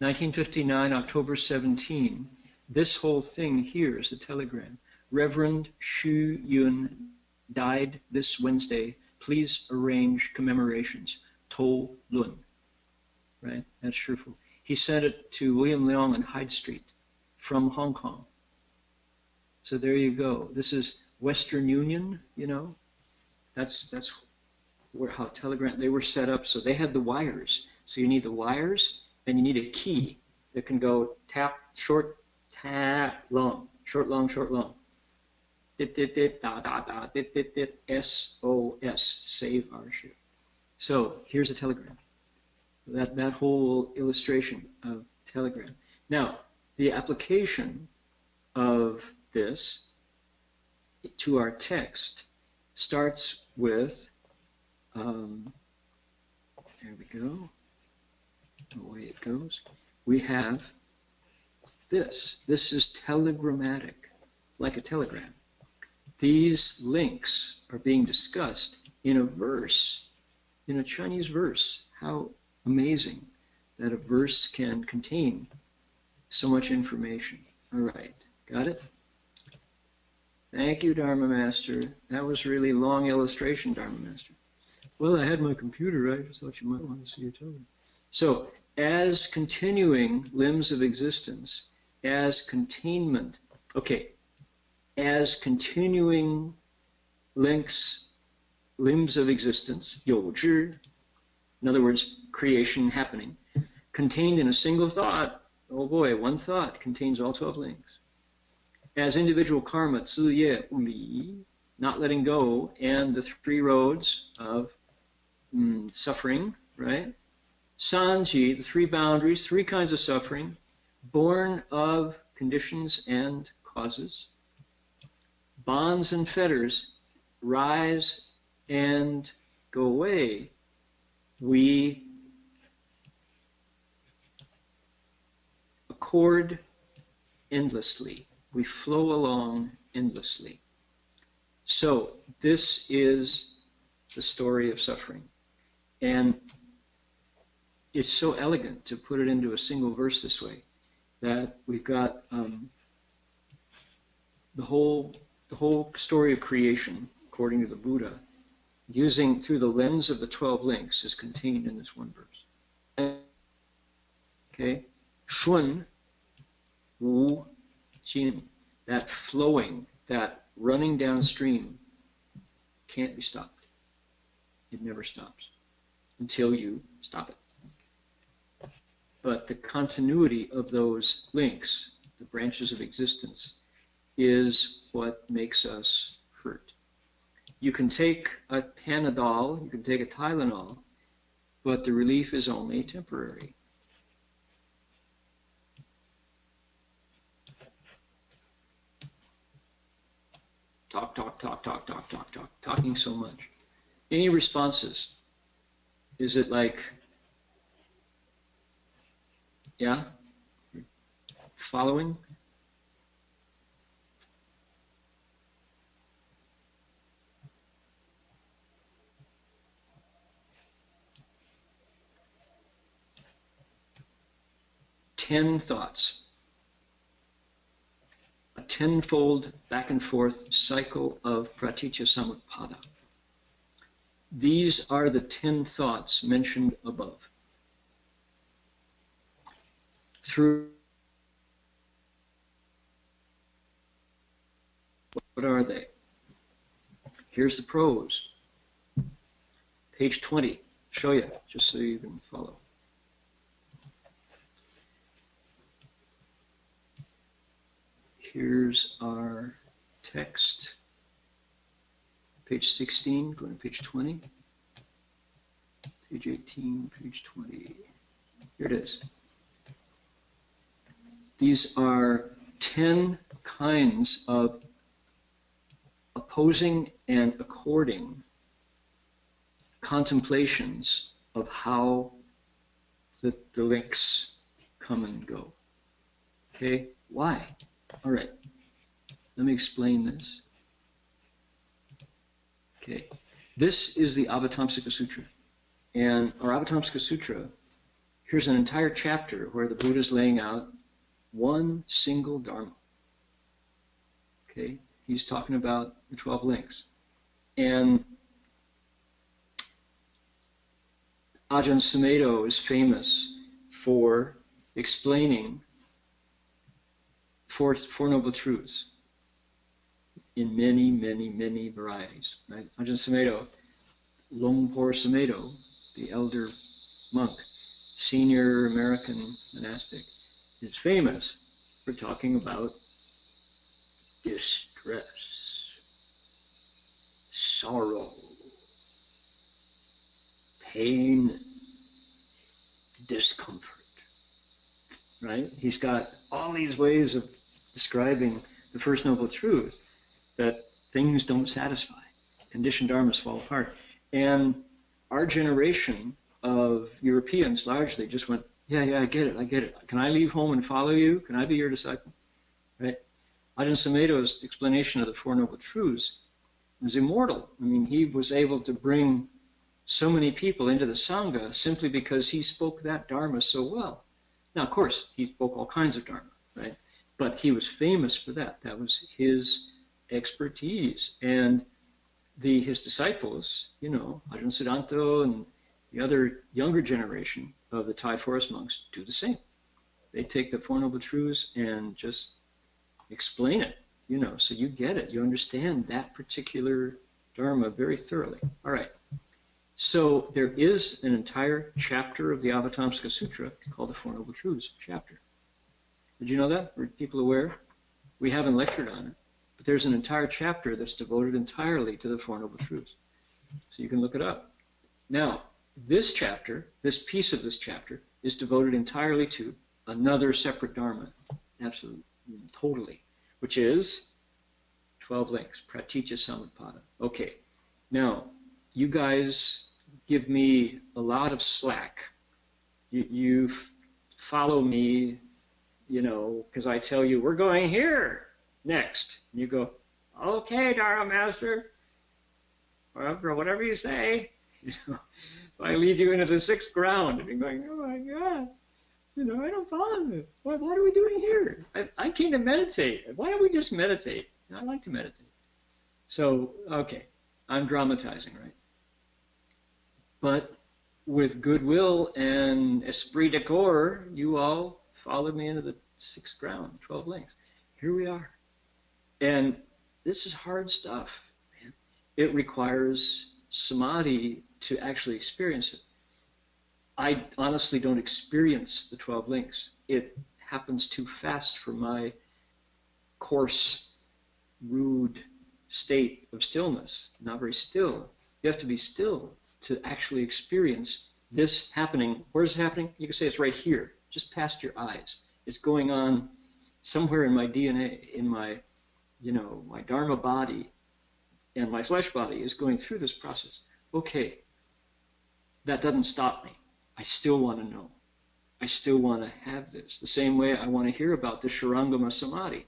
1959, October 17. This whole thing here is a telegram. Reverend Xu Yun died this Wednesday. Please arrange commemorations. To Lun. Right? That's Shifu. He sent it to William Leong on Hyde Street from Hong Kong. So there you go. This is Western Union, you know. That's that's where how Telegram they were set up. So they had the wires. So you need the wires and you need a key that can go tap short, tap long, short long, short long. Dit dit dit da da da dit dit dit S O S save our ship. So here's a telegram. That that whole illustration of telegram. Now the application of this to our text starts with, um, there we go, away it goes. We have this. This is telegrammatic, like a telegram. These links are being discussed in a verse, in a Chinese verse. How amazing that a verse can contain so much information. All right, got it? Thank you, Dharma Master. That was really long illustration, Dharma Master. Well, I had my computer. Right? I just thought you might want to see it over. So, as continuing limbs of existence, as containment, okay, as continuing links, limbs of existence, 有知, in other words, creation happening, contained in a single thought. Oh boy, one thought contains all 12 links as individual karma, tsuye umi, not letting go, and the three roads of mm, suffering, right? Sanji, the three boundaries, three kinds of suffering, born of conditions and causes. Bonds and fetters rise and go away. We accord endlessly. We flow along endlessly. So, this is the story of suffering. And it's so elegant to put it into a single verse this way that we've got um, the whole the whole story of creation, according to the Buddha, using through the lens of the twelve links, is contained in this one verse. Okay, shun, wu, jin, that flowing, that running downstream, can't be stopped. It never stops until you stop it but the continuity of those links, the branches of existence, is what makes us hurt. You can take a Panadol, you can take a Tylenol, but the relief is only temporary. Talk, talk, talk, talk, talk, talk, talk, talking so much. Any responses? Is it like yeah? Following? Ten thoughts. Tenfold back and forth cycle of pratitya samutpada. These are the ten thoughts mentioned above. through what are they? Here's the prose. Page 20. Show you, just so you can follow. Here's our text. Page 16, going to page 20. Page 18, page 20. Here it is. These are 10 kinds of opposing and according contemplations of how the, the links come and go. Okay, why? All right, let me explain this. Okay, this is the Avatamsaka Sutra. And our Avatamsaka Sutra, here's an entire chapter where the Buddha is laying out one single Dharma. Okay, he's talking about the 12 links. And Ajahn Sumedho is famous for explaining Four, Four Noble Truths in many, many, many varieties. Right? Ajahn Sumedho, Luang Por Sumedho, the elder monk, senior American monastic, is famous for talking about distress, sorrow, pain, discomfort. Right? He's got all these ways of describing the First Noble Truth that things don't satisfy. Conditioned dharmas fall apart. And our generation of Europeans largely just went, yeah, yeah, I get it, I get it. Can I leave home and follow you? Can I be your disciple? Right? Ajahn Sumedho's explanation of the Four Noble Truths was immortal. I mean, he was able to bring so many people into the Sangha simply because he spoke that Dharma so well. Now, of course, he spoke all kinds of Dharma, right? But he was famous for that. That was his expertise. And the his disciples, you know, Ajahn Sudanto and the other younger generation of the Thai forest monks do the same. They take the Four Noble Truths and just explain it, you know, so you get it. You understand that particular Dharma very thoroughly. All right. So there is an entire chapter of the Avatamsaka Sutra called the Four Noble Truths chapter. Did you know that? Were people aware? We haven't lectured on it, but there's an entire chapter that's devoted entirely to the Four Noble Truths. So you can look it up. Now, this chapter, this piece of this chapter, is devoted entirely to another separate Dharma, absolutely, totally, which is 12 links, Pratitya Samutpada. Okay, now, you guys give me a lot of slack. You, you follow me, you know, because I tell you, we're going here next. And you go, okay, Dharma Master, or whatever you say. You know, so I lead you into the sixth ground, and you're going, oh my God, you know, I don't follow this. What, what are we doing here? I, I came to meditate. Why don't we just meditate? I like to meditate. So, okay, I'm dramatizing, right? But with goodwill and esprit de corps, you all followed me into the sixth ground, 12 links. Here we are. And this is hard stuff, man. It requires samadhi to actually experience it. I honestly don't experience the 12 links. It happens too fast for my coarse, rude state of stillness. Not very still. You have to be still to actually experience this happening. Where's it happening? You can say it's right here, just past your eyes. It's going on somewhere in my DNA, in my, you know, my Dharma body and my flesh body is going through this process. Okay, that doesn't stop me. I still want to know. I still want to have this. The same way I want to hear about the Shurangama Samadhi.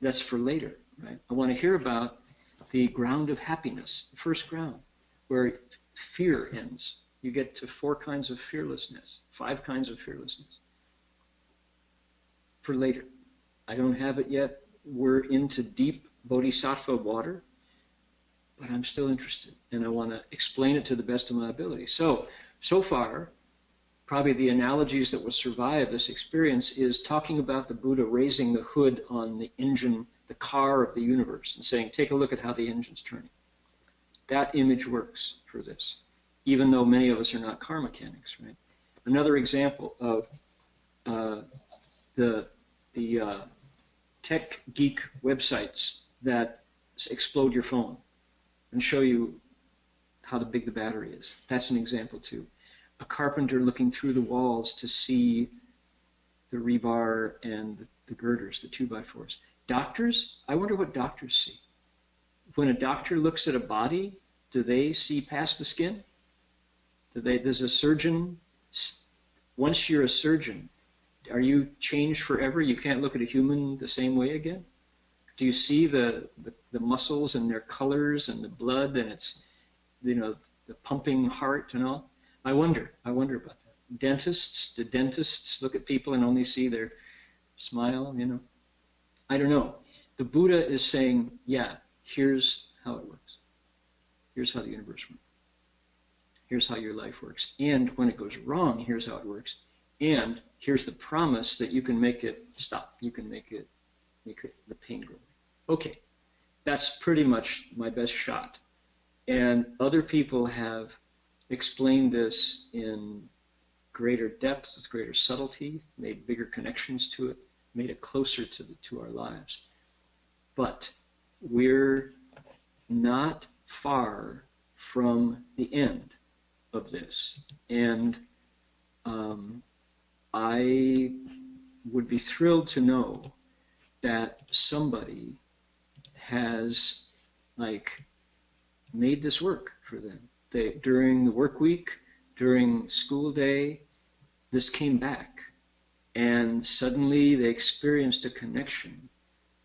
That's for later, right? I want to hear about the ground of happiness, the first ground where fear ends. You get to four kinds of fearlessness, five kinds of fearlessness. For later. I don't have it yet. We're into deep bodhisattva water, but I'm still interested and I want to explain it to the best of my ability. So, so far, probably the analogies that will survive this experience is talking about the Buddha raising the hood on the engine, the car of the universe, and saying, take a look at how the engine's turning. That image works for this, even though many of us are not car mechanics, right? Another example of uh, the the uh, tech geek websites that explode your phone and show you how big the battery is. That's an example too. A carpenter looking through the walls to see the rebar and the, the girders, the two by fours. Doctors, I wonder what doctors see. When a doctor looks at a body, do they see past the skin? They, does a surgeon, once you're a surgeon, are you changed forever? You can't look at a human the same way again? Do you see the, the, the muscles and their colors and the blood and it's, you know, the pumping heart and all? I wonder. I wonder about that. Dentists, do dentists look at people and only see their smile, you know? I don't know. The Buddha is saying, yeah, here's how it works. Here's how the universe works. Here's how your life works. And when it goes wrong, here's how it works. And here's the promise that you can make it stop. You can make it make it, the pain go. Okay, that's pretty much my best shot. And other people have explained this in greater depth, with greater subtlety, made bigger connections to it, made it closer to the to our lives. But we're not far from the end of this. And um, I would be thrilled to know that somebody has like made this work for them. They during the work week, during school day, this came back, and suddenly they experienced a connection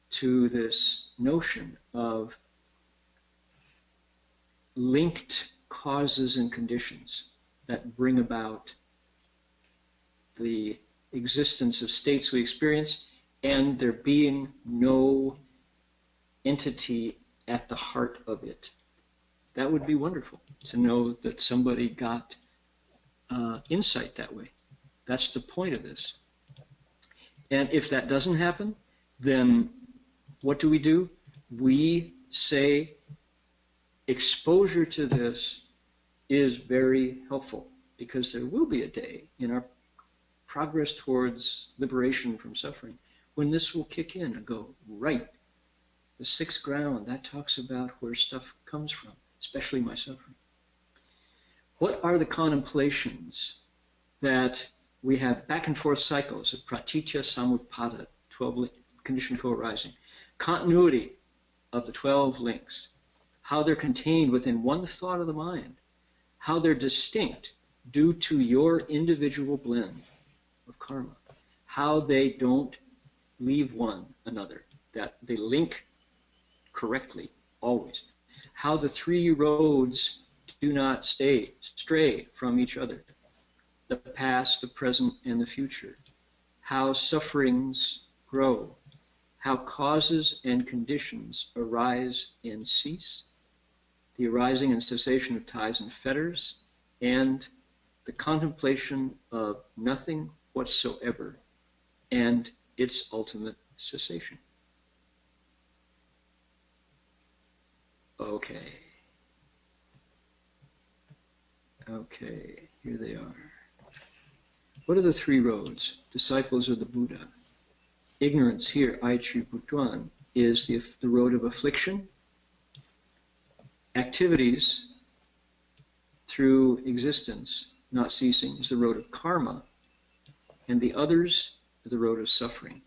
to this notion of linked causes and conditions that bring about the existence of states we experience and there being no entity at the heart of it. That would be wonderful to know that somebody got uh, insight that way. That's the point of this. And if that doesn't happen, then what do we do? We say exposure to this is very helpful because there will be a day in our progress towards liberation from suffering when this will kick in and go, right, the sixth ground, that talks about where stuff comes from, especially my suffering. What are the contemplations that we have back and forth cycles of pratitya samutpada, 12 conditioned co-arising, continuity of the 12 links, how they're contained within one thought of the mind, how they're distinct due to your individual blend of karma, how they don't leave one another, that they link correctly always, how the three roads do not stay stray from each other, the past, the present, and the future, how sufferings grow, how causes and conditions arise and cease, the arising and cessation of ties and fetters, and the contemplation of nothing whatsoever and its ultimate cessation. Okay. Okay, here they are. What are the three roads? Disciples of the Buddha. Ignorance here, Aichi Butuan, is the, the road of affliction. Activities through existence, not ceasing, is the road of karma. And the others are the road of suffering.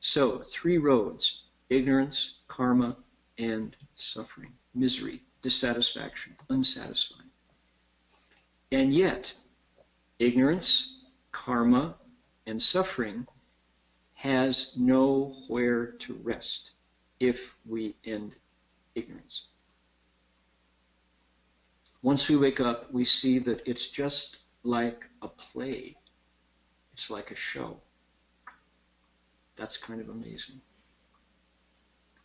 So, three roads ignorance, karma, and suffering, misery, dissatisfaction, unsatisfying. And yet, ignorance, karma, and suffering has nowhere to rest if we end ignorance. Once we wake up, we see that it's just like a play. It's like a show. That's kind of amazing.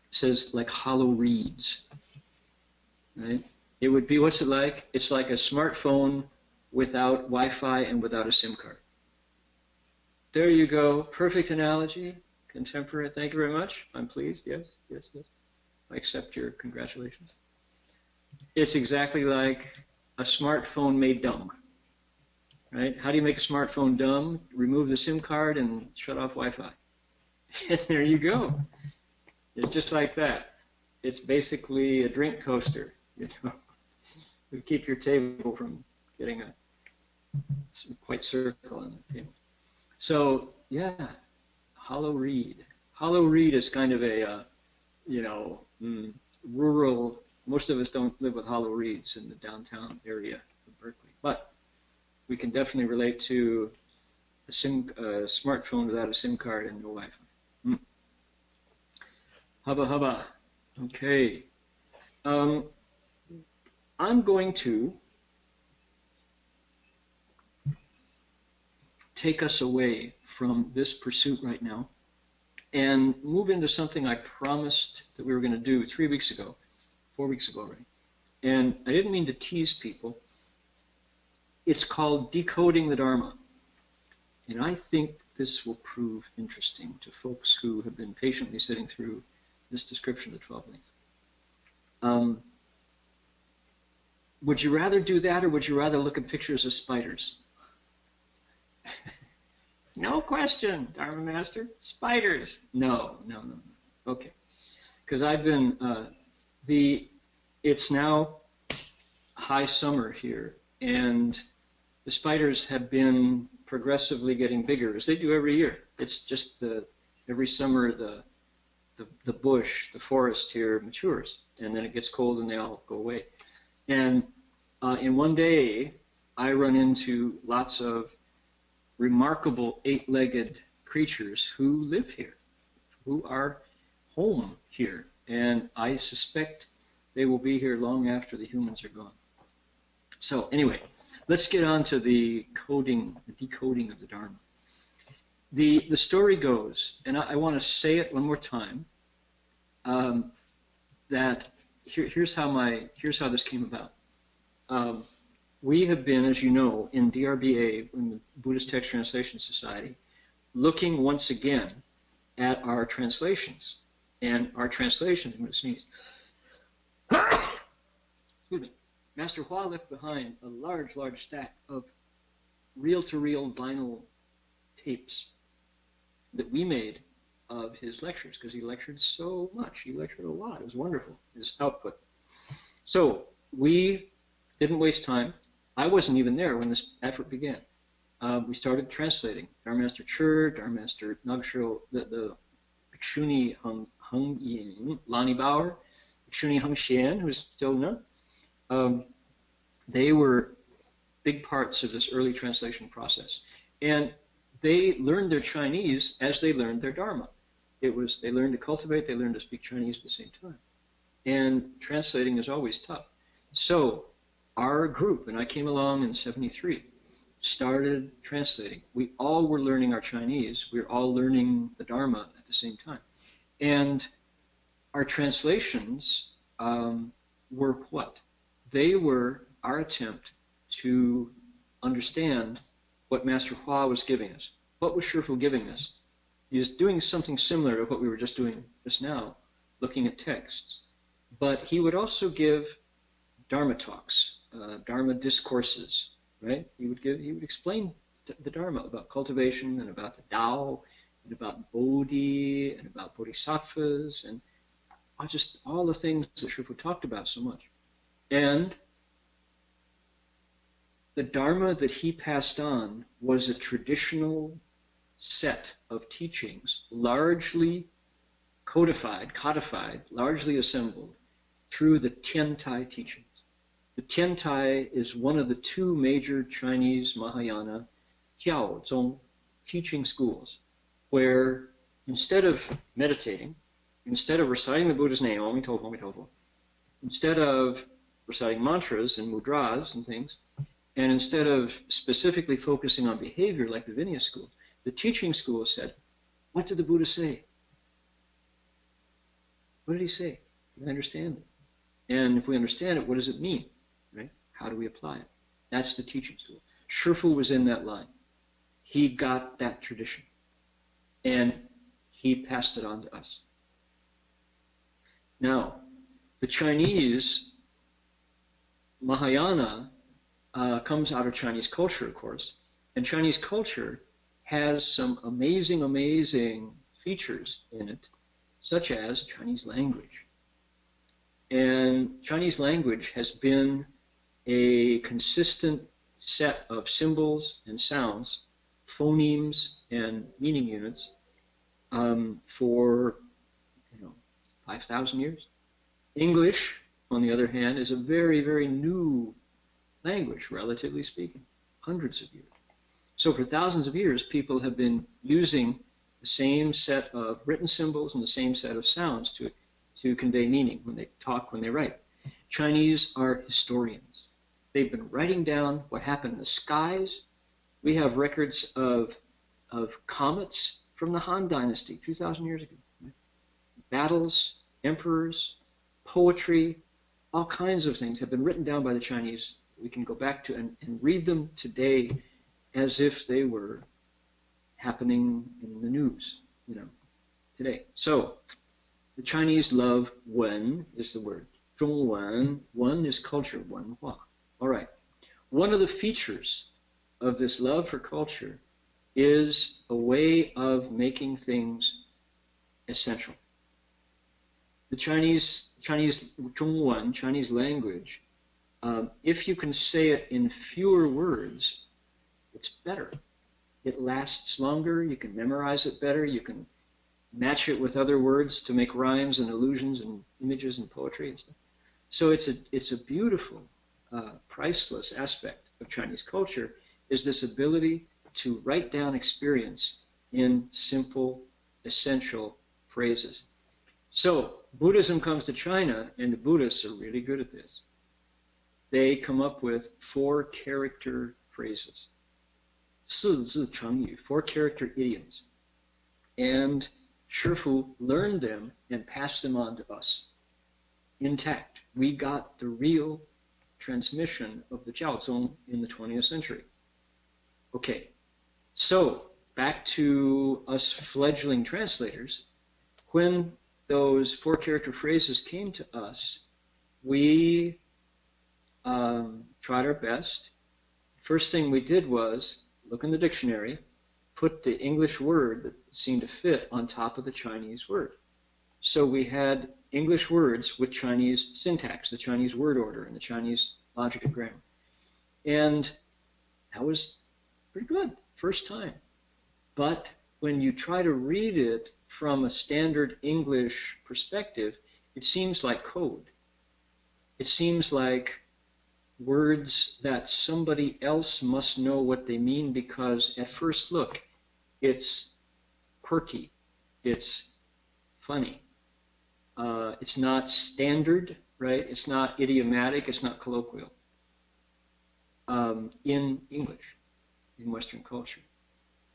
It says like hollow reeds. Right? It would be what's it like? It's like a smartphone without Wi-Fi and without a SIM card. There you go. Perfect analogy. Contemporary. Thank you very much. I'm pleased. Yes, yes, yes. I accept your congratulations. It's exactly like a smartphone made dumb. Right? How do you make a smartphone dumb? Remove the SIM card and shut off Wi-Fi. And there you go. It's just like that. It's basically a drink coaster. You know, to keep your table from getting a white circle on the table. So yeah, hollow reed. Hollow reed is kind of a, uh, you know, mm, rural. Most of us don't live with hollow reeds in the downtown area of Berkeley, but we can definitely relate to a SIM uh, smartphone without a SIM card and no Wi-Fi. Mm. Hubba hubba. Okay. Um, I'm going to take us away from this pursuit right now and move into something I promised that we were going to do three weeks ago, four weeks ago already. And I didn't mean to tease people. It's called Decoding the Dharma. And I think this will prove interesting to folks who have been patiently sitting through this description of the 12 links. Um, would you rather do that or would you rather look at pictures of spiders? no question, Dharma Master. Spiders. No, no, no, no. Okay. Because I've been, uh, the, it's now high summer here, and the spiders have been progressively getting bigger, as they do every year. It's just the, every summer the the, the bush, the forest here matures, and then it gets cold and they all go away. And uh, in one day, I run into lots of remarkable eight-legged creatures who live here, who are home here, and I suspect they will be here long after the humans are gone. So anyway, let's get on to the coding, the decoding of the Dharma. The, the story goes, and I, I want to say it one more time, um, that here, here's how my here's how this came about. Um, we have been, as you know, in DRBA, in the Buddhist Text Translation Society, looking once again at our translations. And our translations, I'm going to sneeze. Excuse me. Master Hua left behind a large, large stack of reel-to-reel vinyl tapes that we made of his lectures because he lectured so much. He lectured a lot. It was wonderful, his output. So we didn't waste time. I wasn't even there when this effort began. Uh, we started translating. Our Master Chur, our Master Nagasho, the, the Bhikshuni Hung, Heng Yin, Lani Bauer, Bhikshuni Heng Xian, who's still known. Um, they were big parts of this early translation process. And they learned their Chinese as they learned their Dharma. It was they learned to cultivate, they learned to speak Chinese at the same time. And translating is always tough. So our group, and I came along in 73, started translating. We all were learning our Chinese. We were all learning the Dharma at the same time. And our translations um, were what? They were our attempt to understand what Master Hua was giving us. What was Shifu giving us? He was doing something similar to what we were just doing just now, looking at texts. But he would also give Dharma talks, uh, Dharma discourses, right? He would give, he would explain the Dharma about cultivation and about the Tao and about Bodhi and about Bodhisattvas and just all the things that Shifu talked about so much. And the Dharma that he passed on was a traditional set of teachings, largely codified, codified, largely assembled through the Tiantai teachings. The Tiantai is one of the two major Chinese Mahayana Jiao teaching schools, where instead of meditating, instead of reciting the Buddha's name, Om Tofu, Om Tofu, instead of reciting mantras and mudras and things, and instead of specifically focusing on behavior like the Vinaya school, the teaching school said, what did the Buddha say? What did he say? We understand it. And if we understand it, what does it mean? Right? How do we apply it? That's the teaching school. Shifu was in that line. He got that tradition. And he passed it on to us. Now, the Chinese Mahayana uh, comes out of Chinese culture, of course, and Chinese culture has some amazing, amazing features in it, such as Chinese language. And Chinese language has been a consistent set of symbols and sounds, phonemes and meaning units um, for you know 5,000 years. English, on the other hand, is a very, very new language, relatively speaking, hundreds of years. So for thousands of years, people have been using the same set of written symbols and the same set of sounds to, to convey meaning when they talk, when they write. Chinese are historians. They've been writing down what happened in the skies. We have records of, of comets from the Han Dynasty 2,000 years ago. Battles, emperors, poetry, all kinds of things have been written down by the Chinese. We can go back to and, and read them today as if they were happening in the news, you know, today. So the Chinese love Wen is the word. Zhongwen, Wen is culture, Wenhua. All right. One of the features of this love for culture is a way of making things essential. The Chinese Chinese Zhongwen, Chinese language, um, if you can say it in fewer words, it's better. It lasts longer. You can memorize it better. You can match it with other words to make rhymes and allusions and images and poetry and stuff. So it's a it's a beautiful, uh, priceless aspect of Chinese culture is this ability to write down experience in simple, essential phrases. So Buddhism comes to China, and the Buddhists are really good at this. They come up with four character phrases, 四字成语, four character idioms. And Shifu learned them and passed them on to us intact. We got the real transmission of the Jiao Zong in the 20th century. Okay, so back to us fledgling translators. When those four character phrases came to us, we um, tried our best. First thing we did was look in the dictionary, put the English word that seemed to fit on top of the Chinese word. So we had English words with Chinese syntax, the Chinese word order, and the Chinese logic and grammar. And that was pretty good, first time. But when you try to read it from a standard English perspective, it seems like code. It seems like words that somebody else must know what they mean because at first look, it's quirky, it's funny, uh, it's not standard, right? It's not idiomatic, it's not colloquial um, in English, in Western culture.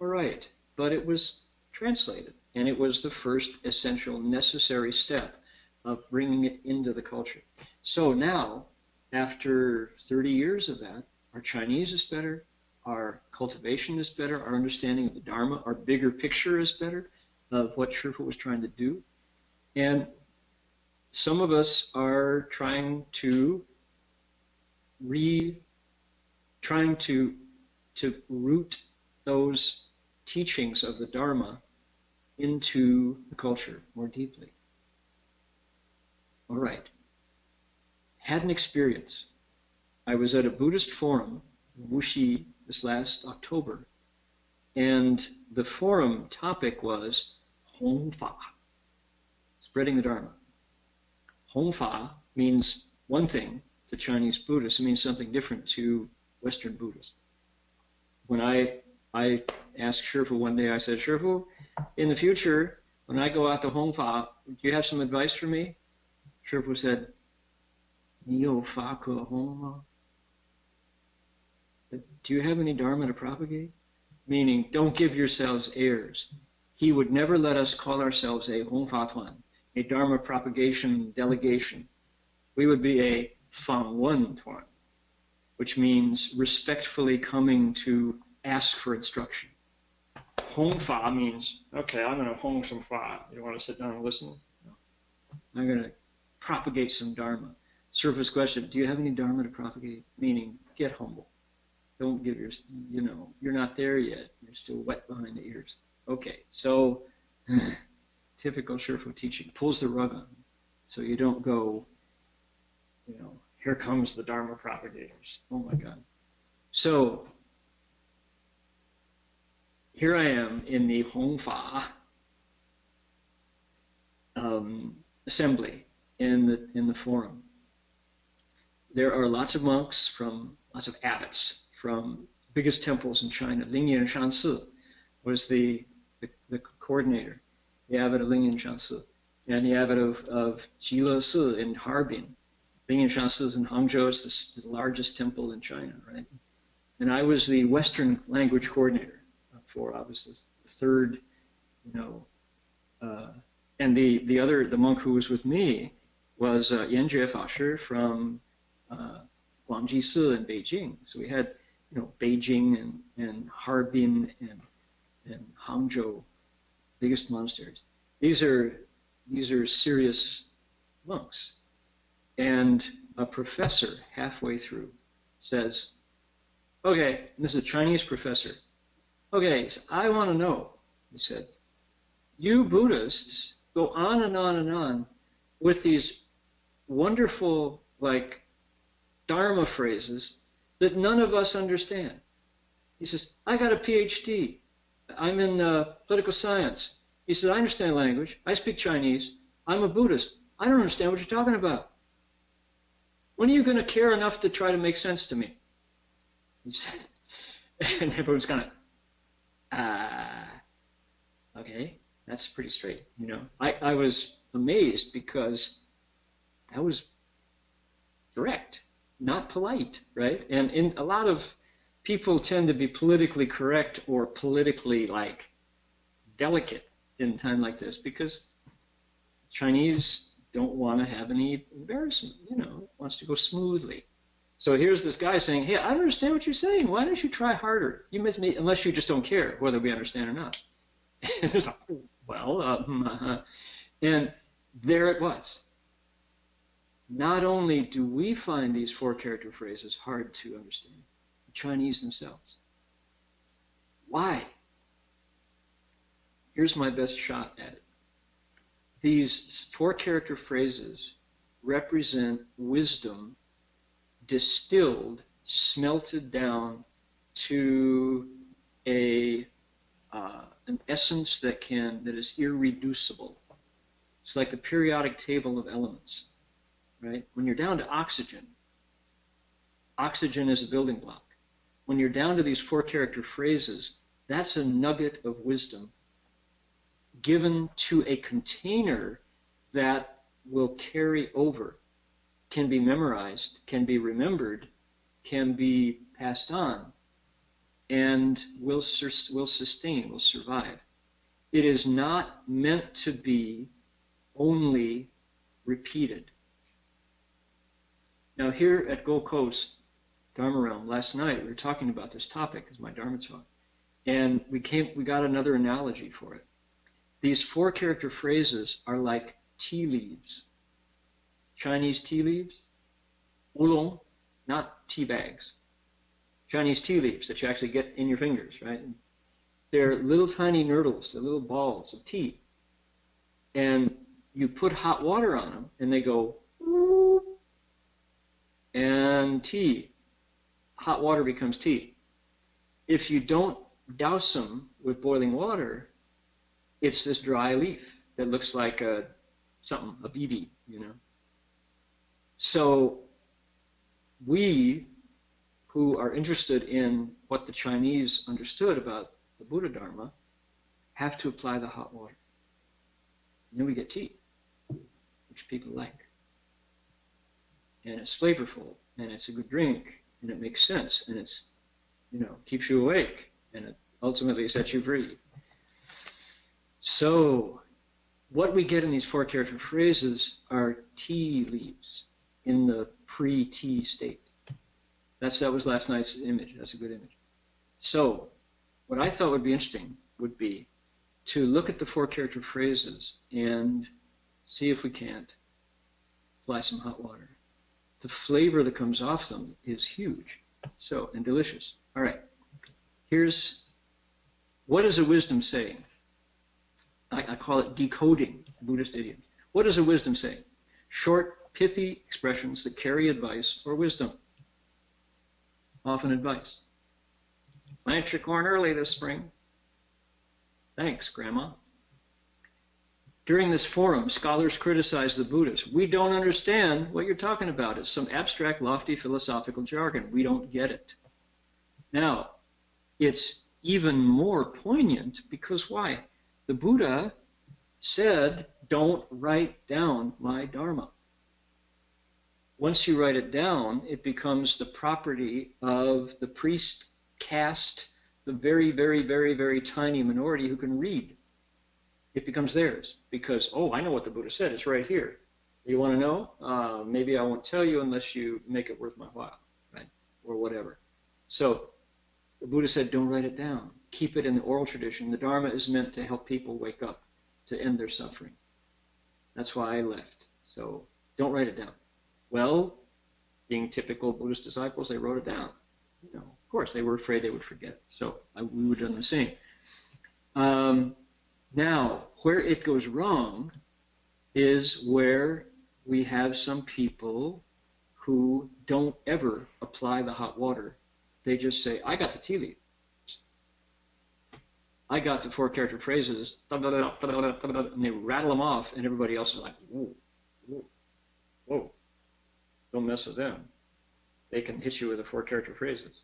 All right, but it was translated, and it was the first essential, necessary step of bringing it into the culture. So now, after 30 years of that, our Chinese is better, our cultivation is better, our understanding of the Dharma, our bigger picture is better of what Shifu was trying to do. And some of us are trying to re trying to to root those teachings of the Dharma into the culture more deeply. All right. Had an experience. I was at a Buddhist forum in Wuxi this last October, and the forum topic was Hong Fa, spreading the Dharma. Hong Fa means one thing to Chinese Buddhists, it means something different to Western Buddhists when I I asked Shifu one day, I said, Shifu, in the future, when I go out to Hongfa, do you have some advice for me? Sherfu said, Neo Fakwa Hongfa, Do you have any Dharma to propagate? Meaning, don't give yourselves airs. He would never let us call ourselves a Hongfa Tuan, a Dharma propagation delegation. We would be a Fang Wen Tuan which means respectfully coming to ask for instruction. Hong Fa means, okay, I'm going to Hong some Fa. You want to sit down and listen? No. I'm going to propagate some Dharma. Surface question, do you have any Dharma to propagate? Meaning, get humble. Don't give your, you know, you're not there yet. You're still wet behind the ears. Okay, so typical Shifu teaching pulls the rug on. So you don't go, you know, here comes the Dharma propagators. Oh my God. So here I am in the Hongfa um, assembly in the in the forum. There are lots of monks from lots of abbots from biggest temples in China. Lingyan Shansi was the, the, the coordinator, the abbot of Lingyan Shansi, and the abbot of, of Jile Si in Harbin. Shansi is in Hangzhou, it's the, largest temple in China, right? And I was the Western language coordinator for. Was the third, you know, uh, and the the other the monk who was with me was uh, Yanjue Fashi from uh, Guangji Si in Beijing. So we had you know Beijing and and Harbin and and Hangzhou, biggest monasteries. These are these are serious monks, and a professor halfway through says, "Okay, this is a Chinese professor." Okay, so I want to know, he said, you Buddhists go on and on and on with these wonderful, like, Dharma phrases that none of us understand. He says, I got a PhD. I'm in uh, political science. He says, I understand language. I speak Chinese. I'm a Buddhist. I don't understand what you're talking about. When are you going to care enough to try to make sense to me? He said, and everyone's kind of, ah, okay, that's pretty straight, you know. I, I was amazed because that was direct, not polite, right? And in a lot of people tend to be politically correct or politically like delicate in time like this because Chinese don't want to have any embarrassment, you know, wants to go smoothly. So here's this guy saying, "Hey, I understand what you're saying. Why don't you try harder? You miss me, unless you just don't care whether we understand or not." and it's like, well, uh, and there it was. Not only do we find these four character phrases hard to understand, the Chinese themselves. Why? Here's my best shot at it. These four character phrases represent wisdom distilled, smelted down to a uh, an essence that can that is irreducible. It's like the periodic table of elements, right? When you're down to oxygen, oxygen is a building block. When you're down to these four character phrases, that's a nugget of wisdom given to a container that will carry over can be memorized, can be remembered, can be passed on, and will, will sustain, will survive. It is not meant to be only repeated. Now, here at Gold Coast Dharma Realm, last night we were talking about this topic as my Dharma talk, and we came, we got another analogy for it. These four character phrases are like tea leaves Chinese tea leaves, oolong, not tea bags. Chinese tea leaves that you actually get in your fingers, right? They're little tiny nurdles, they're little balls of tea. And you put hot water on them and they go and tea. Hot water becomes tea. If you don't douse them with boiling water, it's this dry leaf that looks like a something, a BB, you know. So we who are interested in what the Chinese understood about the Buddha Dharma have to apply the hot water. And then we get tea, which people like. And it's flavorful, and it's a good drink, and it makes sense, and it's, you know, keeps you awake, and it ultimately sets you free. So, what we get in these four character phrases are tea leaves in the pre-tea state. That's that was last night's image. That's a good image. So, what I thought would be interesting would be to look at the four character phrases and see if we can't apply some hot water. The flavor that comes off them is huge. So, and delicious. All right. Here's what is a wisdom saying? I, I call it decoding Buddhist idiom. What does a wisdom say? Short, pithy expressions that carry advice or wisdom. Often advice. Plant your corn early this spring. Thanks, Grandma. During this forum, scholars criticize the Buddhists. We don't understand what you're talking about. It's some abstract, lofty philosophical jargon. We don't get it. Now, it's even more poignant because why? The Buddha said, don't write down my Dharma once you write it down, it becomes the property of the priest caste, the very, very, very, very tiny minority who can read. It becomes theirs because, oh, I know what the Buddha said. It's right here. You want to know? Uh, maybe I won't tell you unless you make it worth my while, right? Or whatever. So the Buddha said, don't write it down. Keep it in the oral tradition. The Dharma is meant to help people wake up, to end their suffering. That's why I left. So don't write it down. Well, being typical Buddhist disciples, they wrote it down. You know, of course, they were afraid they would forget. So I, we would have done the same. Um, now, where it goes wrong is where we have some people who don't ever apply the hot water. They just say, I got the tea leaves. I got the four character phrases, and they rattle them off, and everybody else is like, whoa, whoa, whoa, don't mess with them. They can hit you with the four character phrases,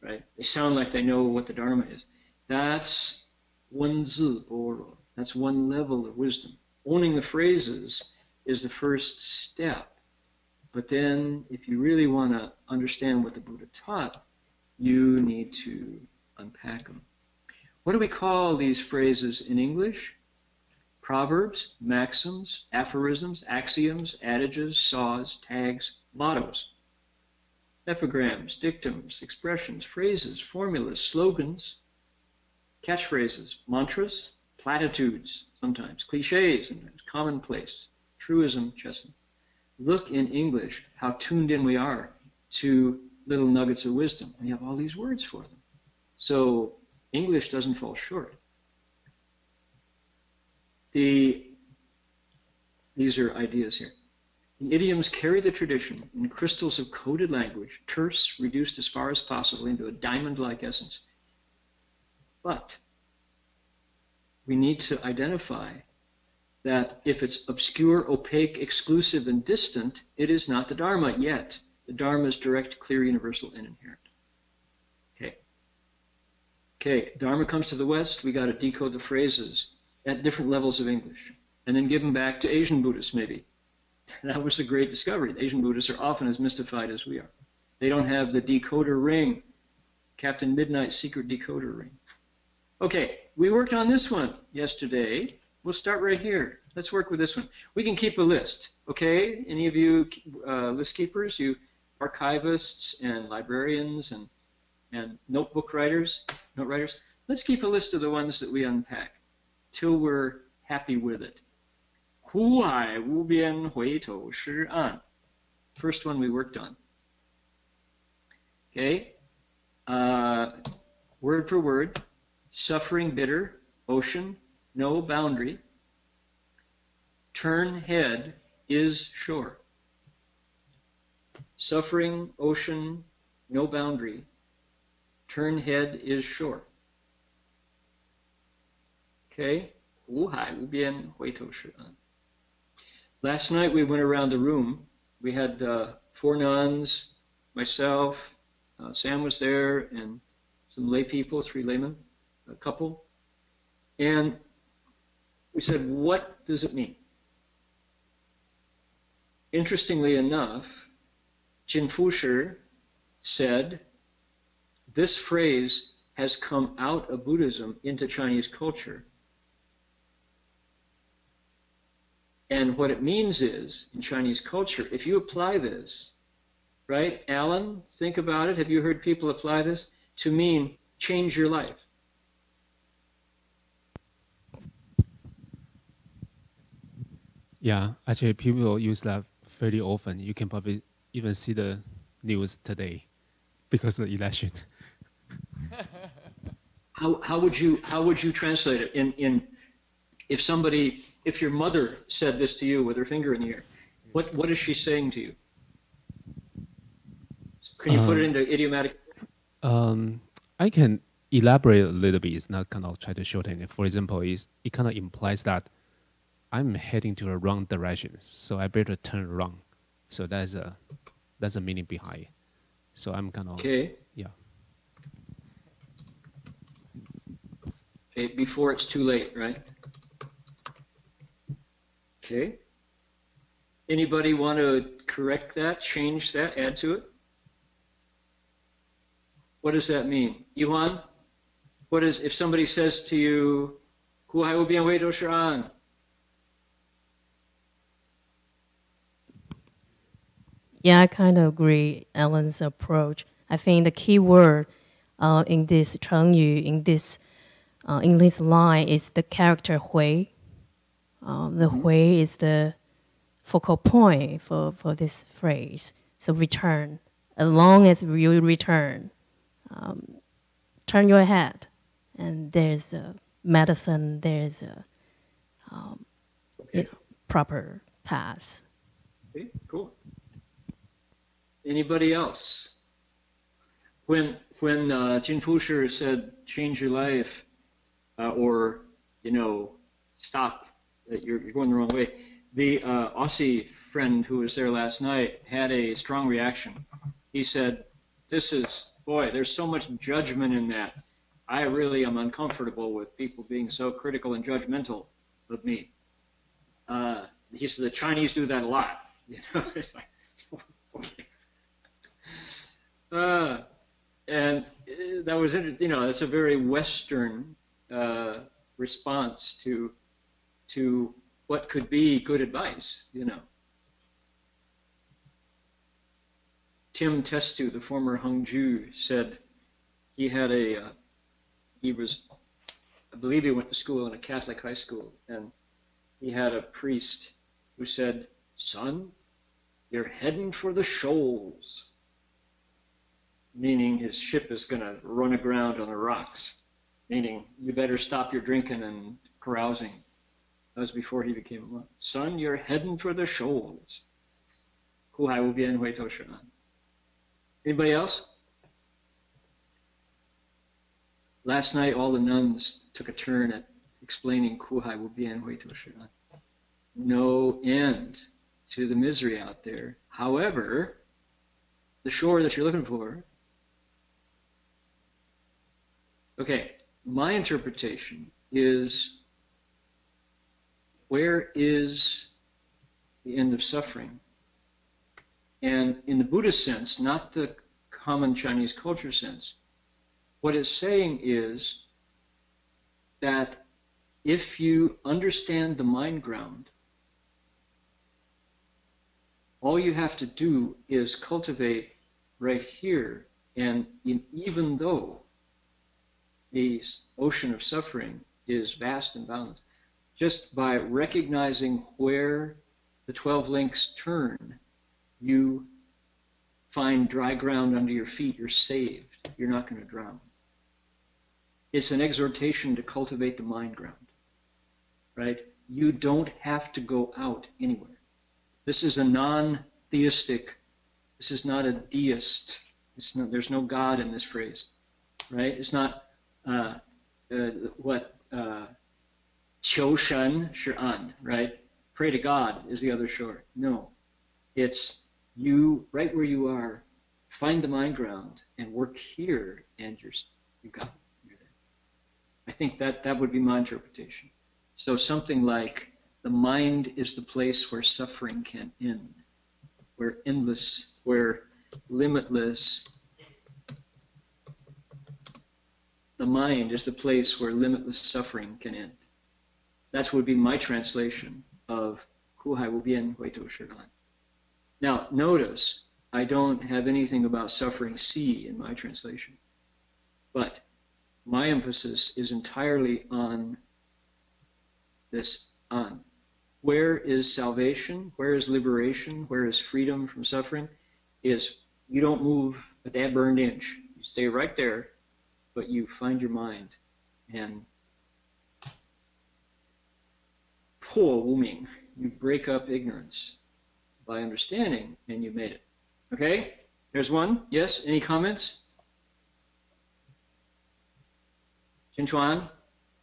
right? They sound like they know what the Dharma is. That's one zi boro. That's one level of wisdom. Owning the phrases is the first step. But then, if you really want to understand what the Buddha taught, you need to unpack them. What do we call these phrases in English? Proverbs, maxims, aphorisms, axioms, adages, saws, tags, mottos. Epigrams, dictums, expressions, phrases, formulas, slogans, catchphrases, mantras, platitudes, sometimes cliches, sometimes commonplace, truism, chestnuts. Look in English how tuned in we are to little nuggets of wisdom. We have all these words for them. So English doesn't fall short. The, these are ideas here. The idioms carry the tradition in crystals of coded language, terse, reduced as far as possible into a diamond-like essence. But we need to identify that if it's obscure, opaque, exclusive, and distant, it is not the Dharma yet. The Dharma is direct, clear, universal, and inherent. Okay. Dharma comes to the West, we got to decode the phrases at different levels of English, and then give them back to Asian Buddhists, maybe. That was a great discovery. Asian Buddhists are often as mystified as we are. They don't have the decoder ring, Captain Midnight's secret decoder ring. Okay, we worked on this one yesterday. We'll start right here. Let's work with this one. We can keep a list, okay? Any of you uh, list keepers, you archivists and librarians and, and notebook writers, note writers, let's keep a list of the ones that we unpack till we're happy with it. 湖海无边回头是岸. First one we worked on. Okay? Uh, word for word. Suffering bitter, ocean, no boundary. Turn head is shore. Suffering, ocean, no boundary. Turn head is shore. Okay? 无海无边，回头是岸. Last night we went around the room. We had uh, four nuns, myself, uh, Sam was there, and some lay people, three laymen, a couple. And we said, what does it mean? Interestingly enough, Jin Fushi said, this phrase has come out of Buddhism into Chinese culture And what it means is, in Chinese culture, if you apply this, right, Alan, think about it. Have you heard people apply this to mean change your life? Yeah, actually, people use that fairly often. You can probably even see the news today because of the election. how, how would you how would you translate it in in if somebody, if your mother said this to you with her finger in the air, what, what is she saying to you? Can you um, put it um, into idiomatic? Um, I can elaborate a little bit. It's not kind of try to shorten it. For example, it's, it kind of implies that I'm heading to the wrong direction, so I better turn around. So that's a that's a meaning behind. So I'm kind of okay. it before it's too late, right? Okay. Anybody want to correct that, change that, add to it? What does that mean? Yuan, what is, if somebody says to you, wei Yeah, I kind of agree Ellen's approach. I think the key word uh, in this 成语 in this uh, in this line, is the character Hui. Um, the mm-hmm. Hui is the focal point for, for this phrase. So return. As long as you return, um, turn your head, and there's a medicine, there's a um, okay. you know, proper path. Okay, cool. Anybody else? When when uh, Jin Fushi said change your life, uh, or you know, stop, you're, you're going the wrong way. The uh, Aussie friend who was there last night had a strong reaction. He said, "This is boy, there's so much judgment in that. I really am uncomfortable with people being so critical and judgmental of me." Uh, he said the Chinese do that a lot. You know, okay. Uh, and uh, that was. You know, it's a very Western uh, response to to what could be good advice. You know, Tim Testu, the former Heng Ju, said he had a uh, he was I believe he went to school in a Catholic high school, and he had a priest who said, "Son, you're heading for the shoals." Meaning his ship is going to run aground on the rocks meaning you better stop your drinking and carousing. That was before he became a monk. Son, you're heading for the shoals. Anybody else? Last night, all the nuns took a turn at explaining Kuhai Wubien Huito Shiran. No end to the misery out there. However, the shore that you're looking for. Okay, my interpretation is where is the end of suffering? And in the Buddhist sense, not the common Chinese culture sense, what it's saying is that if you understand the mind ground, all you have to do is cultivate right here. And in, even though the ocean of suffering is vast and boundless, just by recognizing where the 12 links turn, you find dry ground under your feet. You're saved. You're not going to drown. It's an exhortation to cultivate the mind ground, right? You don't have to go out anywhere. This is a non-theistic. This is not a deist. Not, there's no God in this phrase, right? It's not uh, what uh, Shoshan right? Pray to God is the other shore. No, it's you right where you are, find the mind ground and work here, and you're you got it. you're there. I think that that would be my interpretation. So something like the mind is the place where suffering can end, where endless, where limitless the mind is the place where limitless suffering can end. That would be my translation of Kuhai Wubien Huito Shigan. Now, notice I don't have anything about suffering C in my translation, but my emphasis is entirely on this on. Where is salvation? Where is liberation? Where is freedom from suffering? Is you don't move a dad burned inch. You stay right there but you find your mind and pull wuming. You break up ignorance by understanding, and you made it. Okay? There's one. Yes? Any comments? Qin Chuan?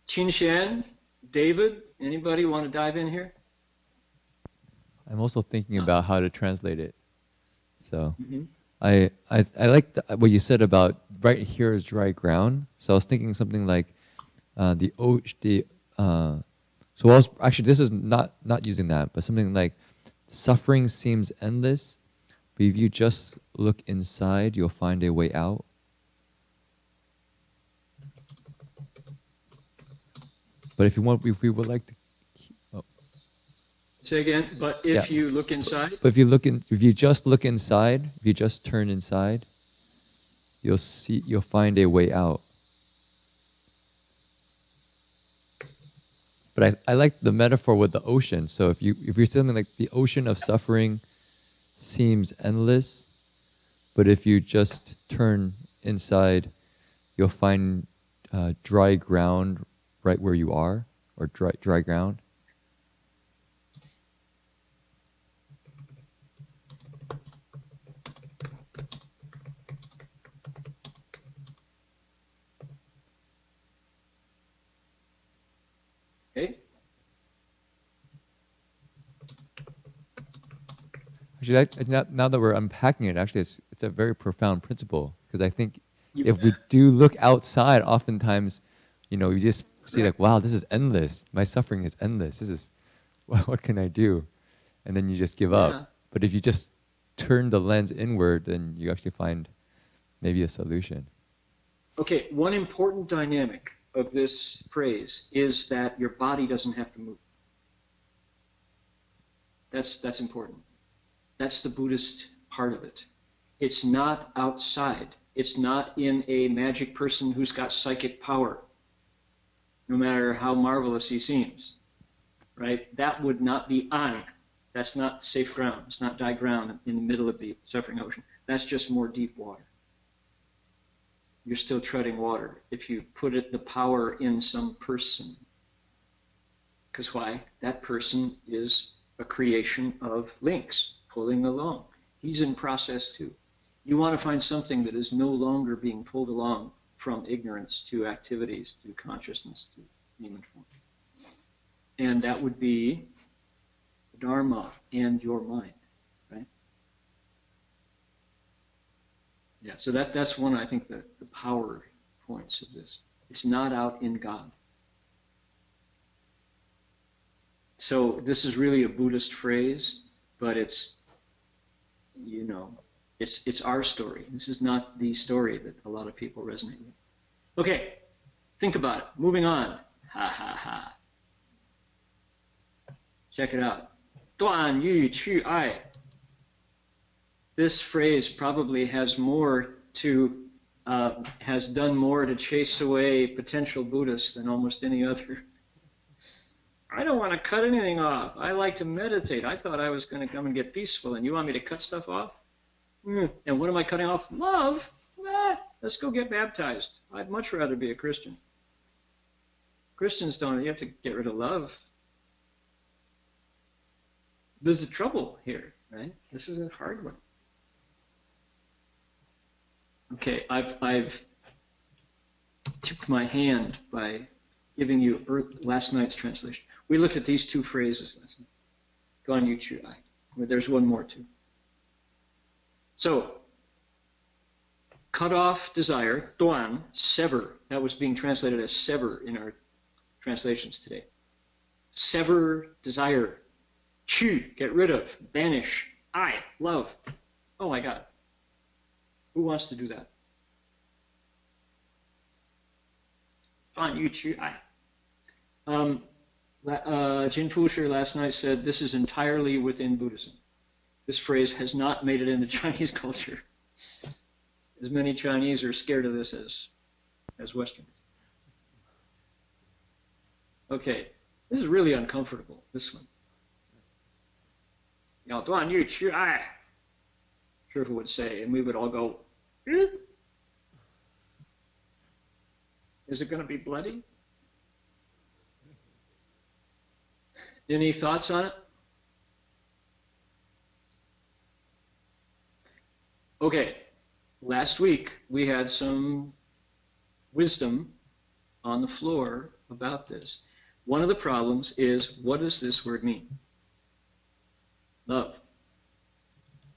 Qin Shan? David? Anybody want to dive in here? I'm also thinking about how to translate it. So. Mm -hmm. I I I like the, what you said about right here is dry ground. So I was thinking something like uh, the o the uh, so I was actually this is not not using that, but something like suffering seems endless, but if you just look inside, you'll find a way out. But if you want, if we would like to Say again, but if Yeah. you look inside, But if you look in, if you just look inside, if you just turn inside, you'll see, you'll find a way out. But I, I like the metaphor with the ocean. So if you if you're something like the ocean of suffering seems endless, but if you just turn inside, you'll find uh, dry ground right where you are, or dry dry ground. actually, that, now, now that we're unpacking it, actually, it's, it's a very profound principle because I think if we do look outside, oftentimes, you know, you just see like, wow, this is endless. My suffering is endless. This is, what, what can I do? And then you just give Yeah. up. But if you just turn the lens inward, then you actually find maybe a solution. Okay, one important dynamic of this phrase is that your body doesn't have to move. That's that's important. That's the Buddhist part of it. It's not outside. It's not in a magic person who's got psychic power. No matter how marvelous he seems. Right? That would not be an. That's not safe ground. It's not dry ground in the middle of the suffering ocean. That's just more deep water you're still treading water if you put it the power in some person. Because why? That person is a creation of links pulling along. He's in process too. You want to find something that is no longer being pulled along from ignorance to activities to consciousness to human form. And that would be Dharma and your mind. right? Yeah, so that that's one I think the, the power points of this. It's not out in God. So this is really a Buddhist phrase, but it's you know, it's it's our story. This is not the story that a lot of people resonate with. Okay, think about it. Moving on. Ha ha ha. Check it out. 断欲去爱 this phrase probably has more to uh, has done more to chase away potential Buddhists than almost any other. I don't want to cut anything off. I like to meditate. I thought I was going to come and get peaceful, and you want me to cut stuff off? Mm. And what am I cutting off? Love? Eh, let's go get baptized. I'd much rather be a Christian. Christians don't. You have to get rid of love. There's a trouble here, right? This is a hard one. Okay, I've, I've took my hand by giving you last night's translation. We looked at these two phrases last night. Gan Yu Chu Ai. There's one more too. So, cut off desire, duan, sever. That was being translated as sever in our translations today. Sever desire. Chu, get rid of, banish. I, love. Oh my God. Who wants to do that? On YouTube, I. Um, uh, Jin Fusher last night said this is entirely within Buddhism. This phrase has not made it into Chinese culture. As many Chinese are scared of this as, as Westerners. Okay, this is really uncomfortable, this one. 要断欲去爱 Sherpa would say, and we would all go, eh? Is it going to be bloody? Any thoughts on it? Okay, last week we had some wisdom on the floor about this. One of the problems is what does this word mean? Love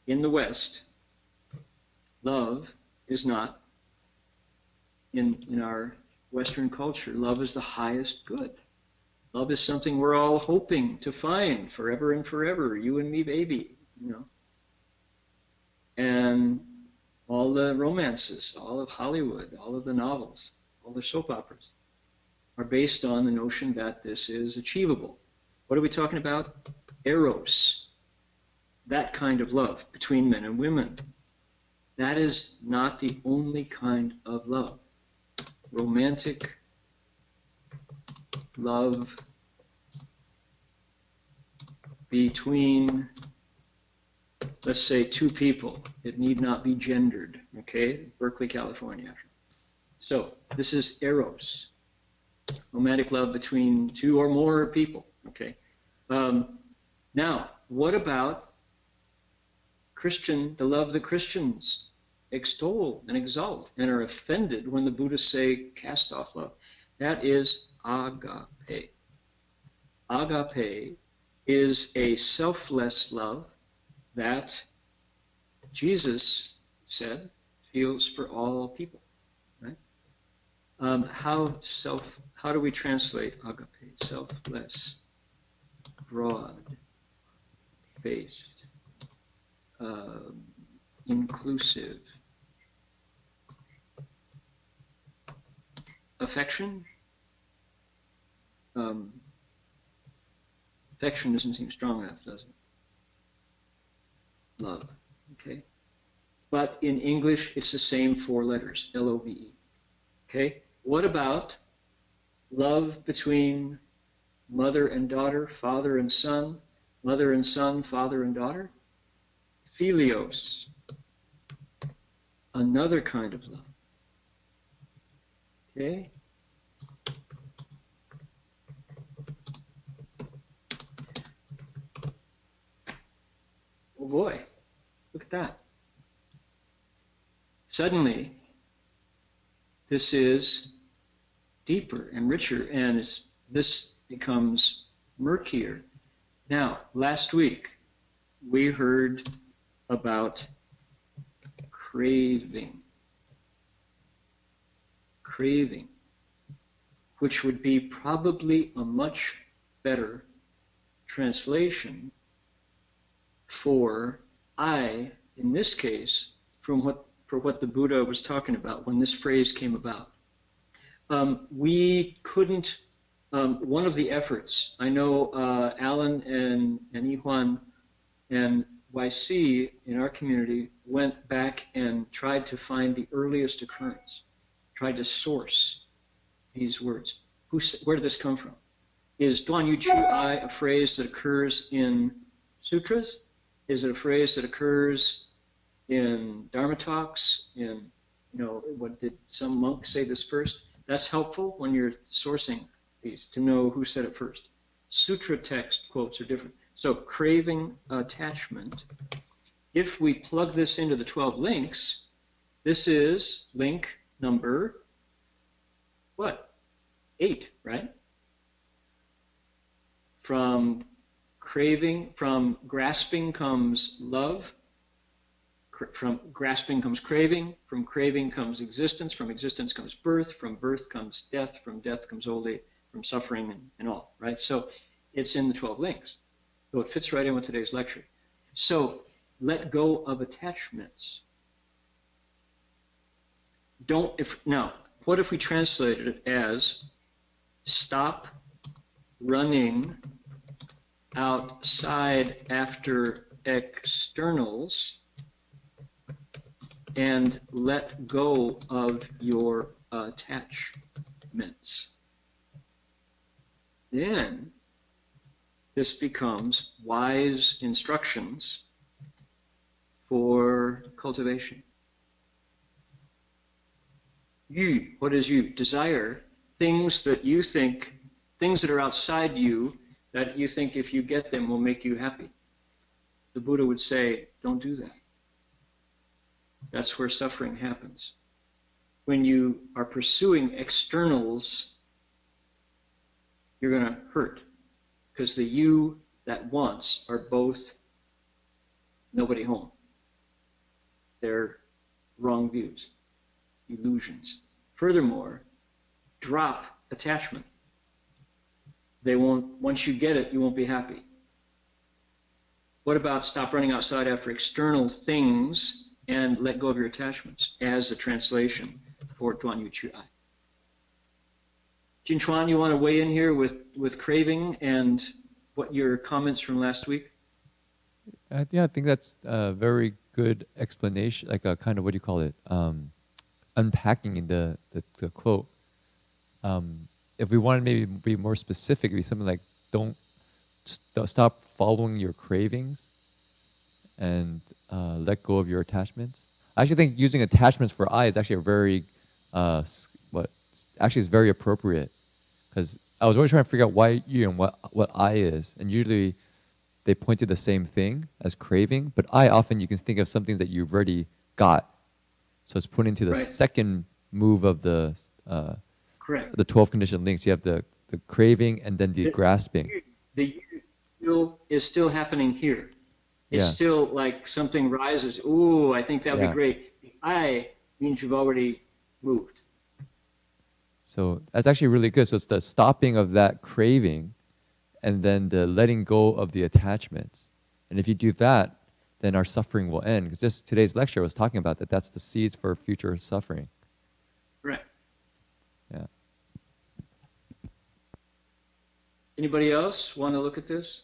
in the West, love is not, in, in our Western culture, love is the highest good. Love is something we're all hoping to find forever and forever, you and me, baby, you know. And all the romances, all of Hollywood, all of the novels, all the soap operas are based on the notion that this is achievable. What are we talking about? Eros, that kind of love between men and women. That is not the only kind of love. Romantic love between, let's say, two people. It need not be gendered, okay? Berkeley, California. So, this is Eros, romantic love between two or more people, okay? Um, now, what about Christian, the love the Christians extol and exalt and are offended when the Buddhists say cast off love. That is agape. Agape is a selfless love that Jesus said feels for all people, right? Um, how self? How do we translate agape? Selfless, broad, based, um, inclusive, affection. Um, affection doesn't seem strong enough, does it? Love, okay. But in English, it's the same four letters, L-O-V-E. Okay. What about love between mother and daughter, father and son, mother and son, father and daughter? Philios, another kind of love. Okay? Oh boy, look at that. Suddenly, this is deeper and richer, and this becomes murkier. Now, last week, we heard about craving. Craving, which would be probably a much better translation for I, in this case, from what for what the Buddha was talking about when this phrase came about. Um, we couldn't. Um, one of the efforts I know uh, Alan and and Ihuan and YC in our community went back and tried to find the earliest occurrence, tried to source these words. Who, where did this come from? Is Duan Yu Chu Ai a phrase that occurs in sutras? Is it a phrase that occurs in Dharma talks? In, you know, what did some monk say this first? That's helpful when you're sourcing these to know who said it first. Sutra text quotes are different. So craving attachment. If we plug this into the 12 links, this is link number what? Eight, right? From craving, from grasping comes love, from grasping comes craving, from craving comes existence, from existence comes birth, from birth comes death, from death comes old age, from suffering and, and all, right? So it's in the 12 links. So it fits right in with today's lecture. So let go of attachments. Don't if now, what if we translated it as stop running outside after externals and let go of your attachments. Then this becomes wise instructions for cultivation. You, what is you? Desire things that you think, things that are outside you that you think if you get them will make you happy. The Buddha would say, don't do that. That's where suffering happens. When you are pursuing externals, you're going to hurt because the you that wants are both nobody home. They're wrong views, illusions. Furthermore, drop attachment. They won't, once you get it, you won't be happy. What about stop running outside after external things and let go of your attachments as a translation for Duan Yu Chu Ai? Jin Chuan, you want to weigh in here with, with craving and what your comments from last week? Yeah, I think that's a very good explanation, like a kind of what do you call it, um, unpacking in the, the, the quote. Um, if we want to maybe be more specific, it'd be something like don't st- stop following your cravings and uh, let go of your attachments. I actually think using attachments for I is actually a very uh, what actually is very appropriate because I was always trying to figure out why you and what what I is, and usually they point to the same thing as craving, but I often you can think of something that you've already got, so it's pointing to the right. second move of the uh, correct the twelve conditioned links. You have the the craving and then the, The- grasping. The you still is still happening here. It's Yeah. still like something rises. Ooh, I think that would Yeah. be great. I means you've already moved. So that's actually really good. So it's the stopping of that craving and then the letting go of the attachments. And if you do that, then our suffering will end. Because just today's lecture was talking about that. That's the seeds for future suffering. Right. Yeah. Anybody else want to look at this?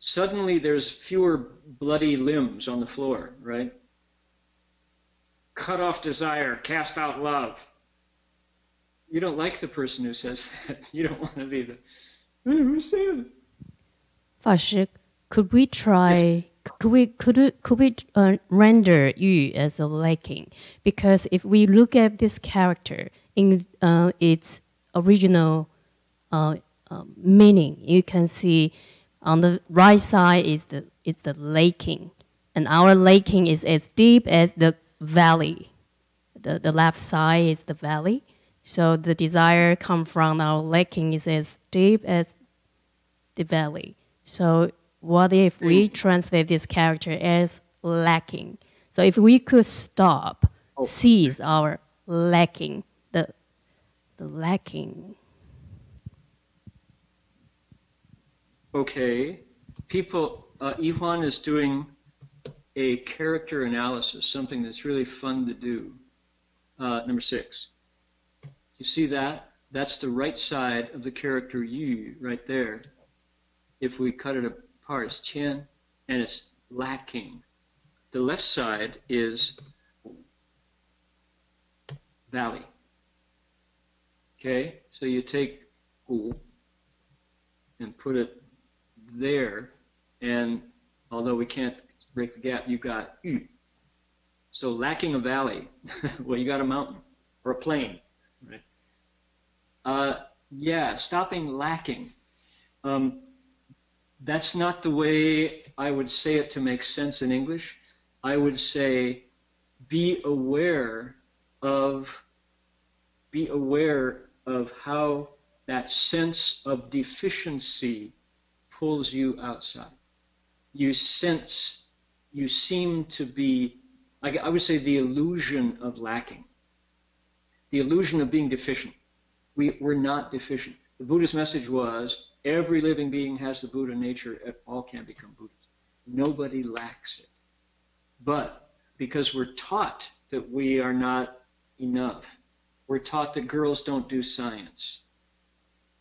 Suddenly there's fewer bloody limbs on the floor, right? Cut off desire, cast out love. You don't like the person who says that. You don't want to be the. "Hey, Who's saying this? 法师, could we try? Could we could we, could we uh, render Yu as a lacking? Because if we look at this character in uh, its original uh, uh, meaning, you can see on the right side is the is the laking, and our laking is as deep as the valley. The the left side is the valley. So the desire come from our laking is as deep as the valley. So what if we translate this character as lacking? So if we could stop, seize our lacking, the the lacking. Okay. People, uh, Ihuan is doing a character analysis, something that's really fun to do. Uh, number six. You see that? That's the right side of the character Yu right there. If we cut it apart, it's Qian, and it's lacking. The left side is valley. Okay, so you take Gu and put it there, and although we can't break the gap, you've got Yu. So lacking a valley, well, you got a mountain or a plain, right? Uh, yeah, stopping lacking. Um, that's not the way I would say it to make sense in English. I would say be aware of be aware of how that sense of deficiency pulls you outside. You sense, you seem to be, I I would say, the illusion of lacking, the illusion of being deficient. We, we're not deficient. The Buddha's message was every living being has the Buddha nature, all can become Buddhas. Nobody lacks it. But because we're taught that we are not enough, we're taught that girls don't do science.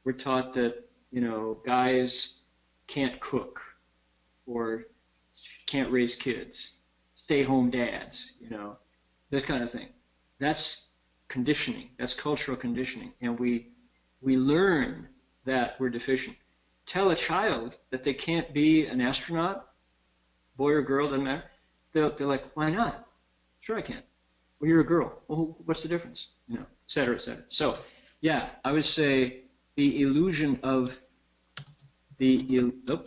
We're taught that, you know, guys can't cook or can't raise kids, stay home dads, you know, this kind of thing. That's conditioning. That's cultural conditioning. And we we learn that we're deficient. Tell a child that they can't be an astronaut, boy or girl, doesn't matter. They're, they're like, why not? Sure I can. Well, you're a girl. Well, what's the difference? You know, et cetera, et cetera. So, yeah, I would say the illusion of the, il- oh,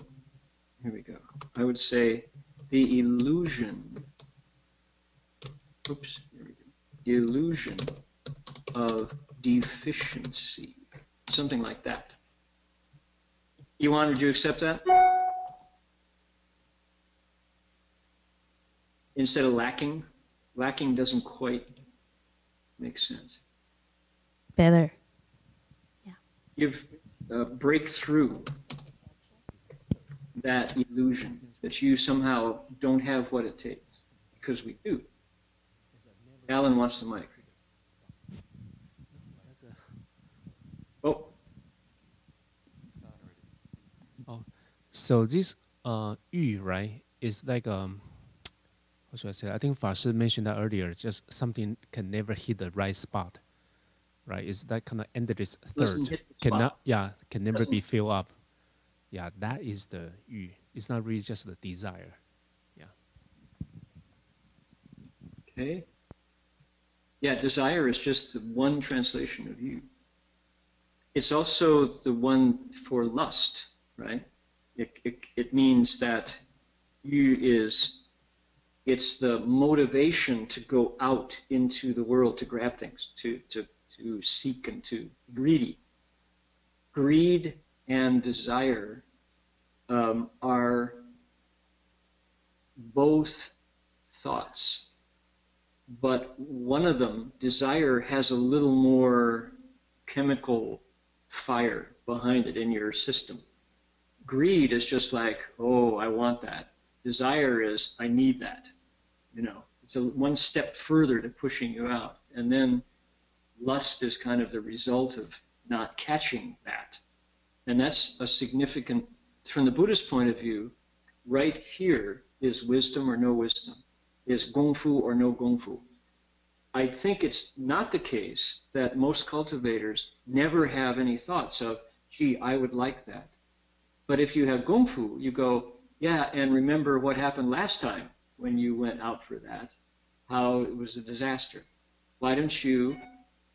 here we go. I would say the illusion, oops, here we go. Illusion of deficiency, something like that. You want, would you accept that? Instead of lacking, lacking doesn't quite make sense. Better. Give, uh, break through that illusion that you somehow don't have what it takes, because we do. Alan wants the mic. Oh, So this uh yu, right, is like um how should I say? I think Fa Shi mentioned that earlier, just something can never hit the right spot. Right? Is that kind of endless third. Cannot yeah, can never be filled up. Yeah, that is the yu. It's not really just the desire. Yeah. Okay. Yeah, desire is just the one translation of you. It's also the one for lust, right? It, it, it means that you is, it's the motivation to go out into the world to grab things, to, to, to seek and to greedy. Greed and desire um, are both thoughts. But one of them, desire, has a little more chemical fire behind it in your system. Greed is just like, oh, I want that. Desire is, I need that. You know, it's a one step further to pushing you out. And then lust is kind of the result of not catching that. And that's a significant, from the Buddhist point of view, right here is wisdom or no wisdom, is gongfu or no gongfu. I think it's not the case that most cultivators never have any thoughts of, gee, I would like that. But if you have gongfu, you go, yeah, and remember what happened last time when you went out for that, how it was a disaster. Why don't you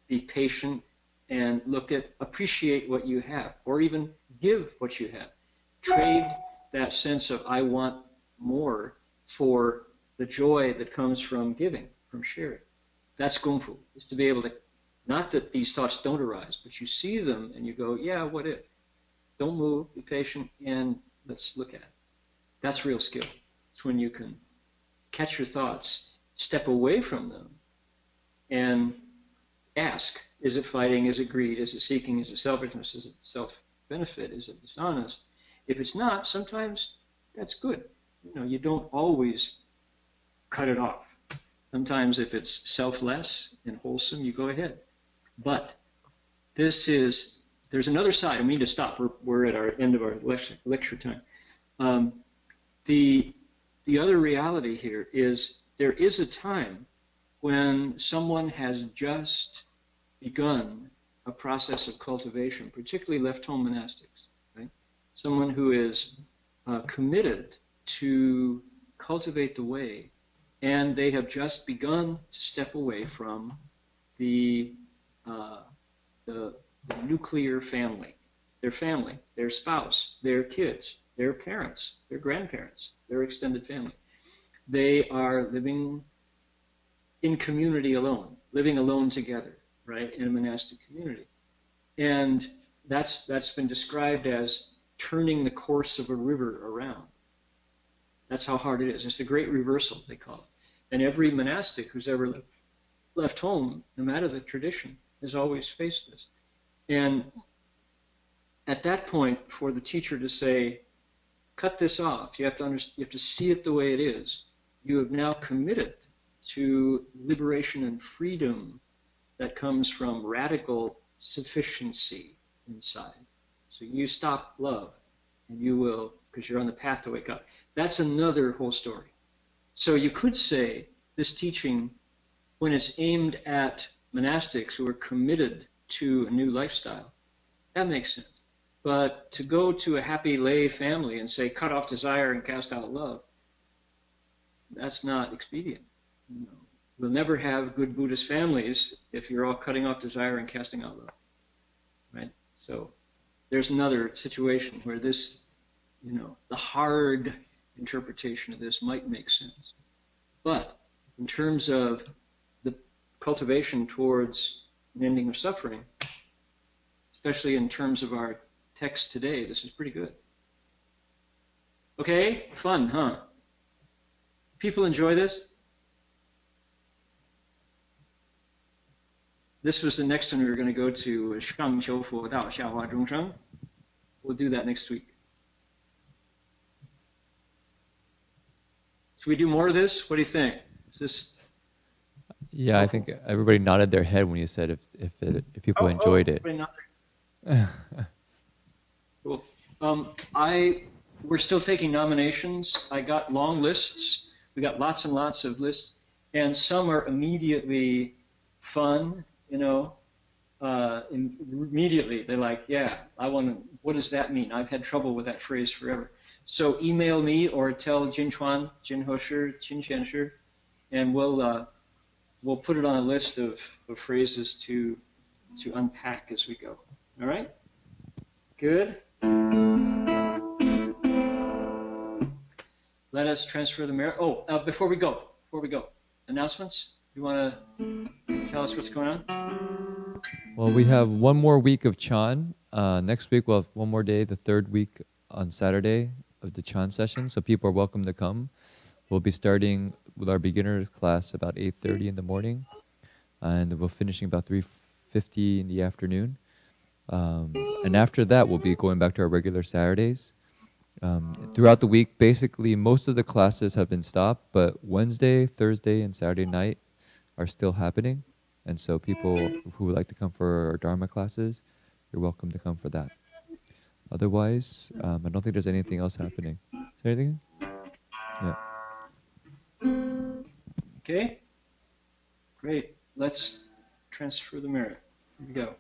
be patient and look at, appreciate what you have, or even give what you have. Trade that sense of I want more for the joy that comes from giving, from sharing. That's kung gongfu, is to be able to, not that these thoughts don't arise, but you see them and you go, yeah, what if? Don't move, be patient, and let's look at it. That's real skill. It's when you can catch your thoughts, step away from them, and ask, is it fighting? Is it greed? Is it seeking? Is it selfishness? Is it self-benefit? Is it dishonest? If it's not, sometimes that's good. You know, you don't always cut it off. Sometimes if it's selfless and wholesome, you go ahead. But this is, there's another side. I mean to stop. We're, we're at our end of our lecture, lecture time. Um, the, the other reality here is there is a time when someone has just begun a process of cultivation, particularly left home monastics, right? Someone who is uh, committed to cultivate the way, and they have just begun to step away from the, uh, the, the nuclear family, their family, their spouse, their kids, their parents, their grandparents, their extended family. They are living in community alone, living alone together, right, in a monastic community. And that's that's been described as turning the course of a river around. That's how hard it is. It's a great reversal, they call it. And every monastic who's ever left, left home, no matter the tradition, has always faced this. And at that point, for the teacher to say, cut this off, you have to understand, you have to see it the way it is. You have now committed to liberation and freedom that comes from radical sufficiency inside. So you stop love, and you will, because you're on the path to wake up. That's another whole story. So you could say this teaching, when it's aimed at monastics who are committed to a new lifestyle, that makes sense. But to go to a happy lay family and say, cut off desire and cast out love, that's not expedient. You know, we'll never have good Buddhist families if you're all cutting off desire and casting out love. Right? So there's another situation where this, you know, the hard interpretation of this might make sense. But in terms of the cultivation towards an ending of suffering, especially in terms of our text today, this is pretty good. Okay, fun, huh? People enjoy this? This was the next one we were going to go to, Shang Qiu Fu Dao Xiaohua Zhongsheng. We'll do that next week. Should we do more of this? What do you think? Is this Yeah, I think everybody nodded their head when you said if if it, if people Oh, oh, enjoyed it. everybody nodded. Cool. Um, I we're still taking nominations. I got long lists. We got lots and lots of lists, and some are immediately fun. You know, uh, immediately they're like, "Yeah, I want to." What does that mean? I've had trouble with that phrase forever. So email me or tell Jin Chuan, Jin Ho Shi, Qin Qian and we'll uh, we'll put it on a list of, of phrases to to unpack as we go. All right. Good. Let us transfer the merit. Oh, uh, before we go, before we go, announcements. You want to tell us what's going on? Well, we have one more week of Chan. Uh, next week we'll have one more day, the third week on Saturday of the Chan session. So people are welcome to come. We'll be starting with our beginners class about 8:30 in the morning, and we'll finishing about 3:50 in the afternoon. Um, and after that, we'll be going back to our regular Saturdays. Um, throughout the week, basically, most of the classes have been stopped, but Wednesday, Thursday, and Saturday night are still happening. And so, people who would like to come for our Dharma classes, you're welcome to come for that. Otherwise, um, I don't think there's anything else happening. Is there anything? Yeah. Okay? Great. Let's transfer the merit. Here we go.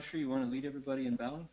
Sri, you want to lead everybody in bowing?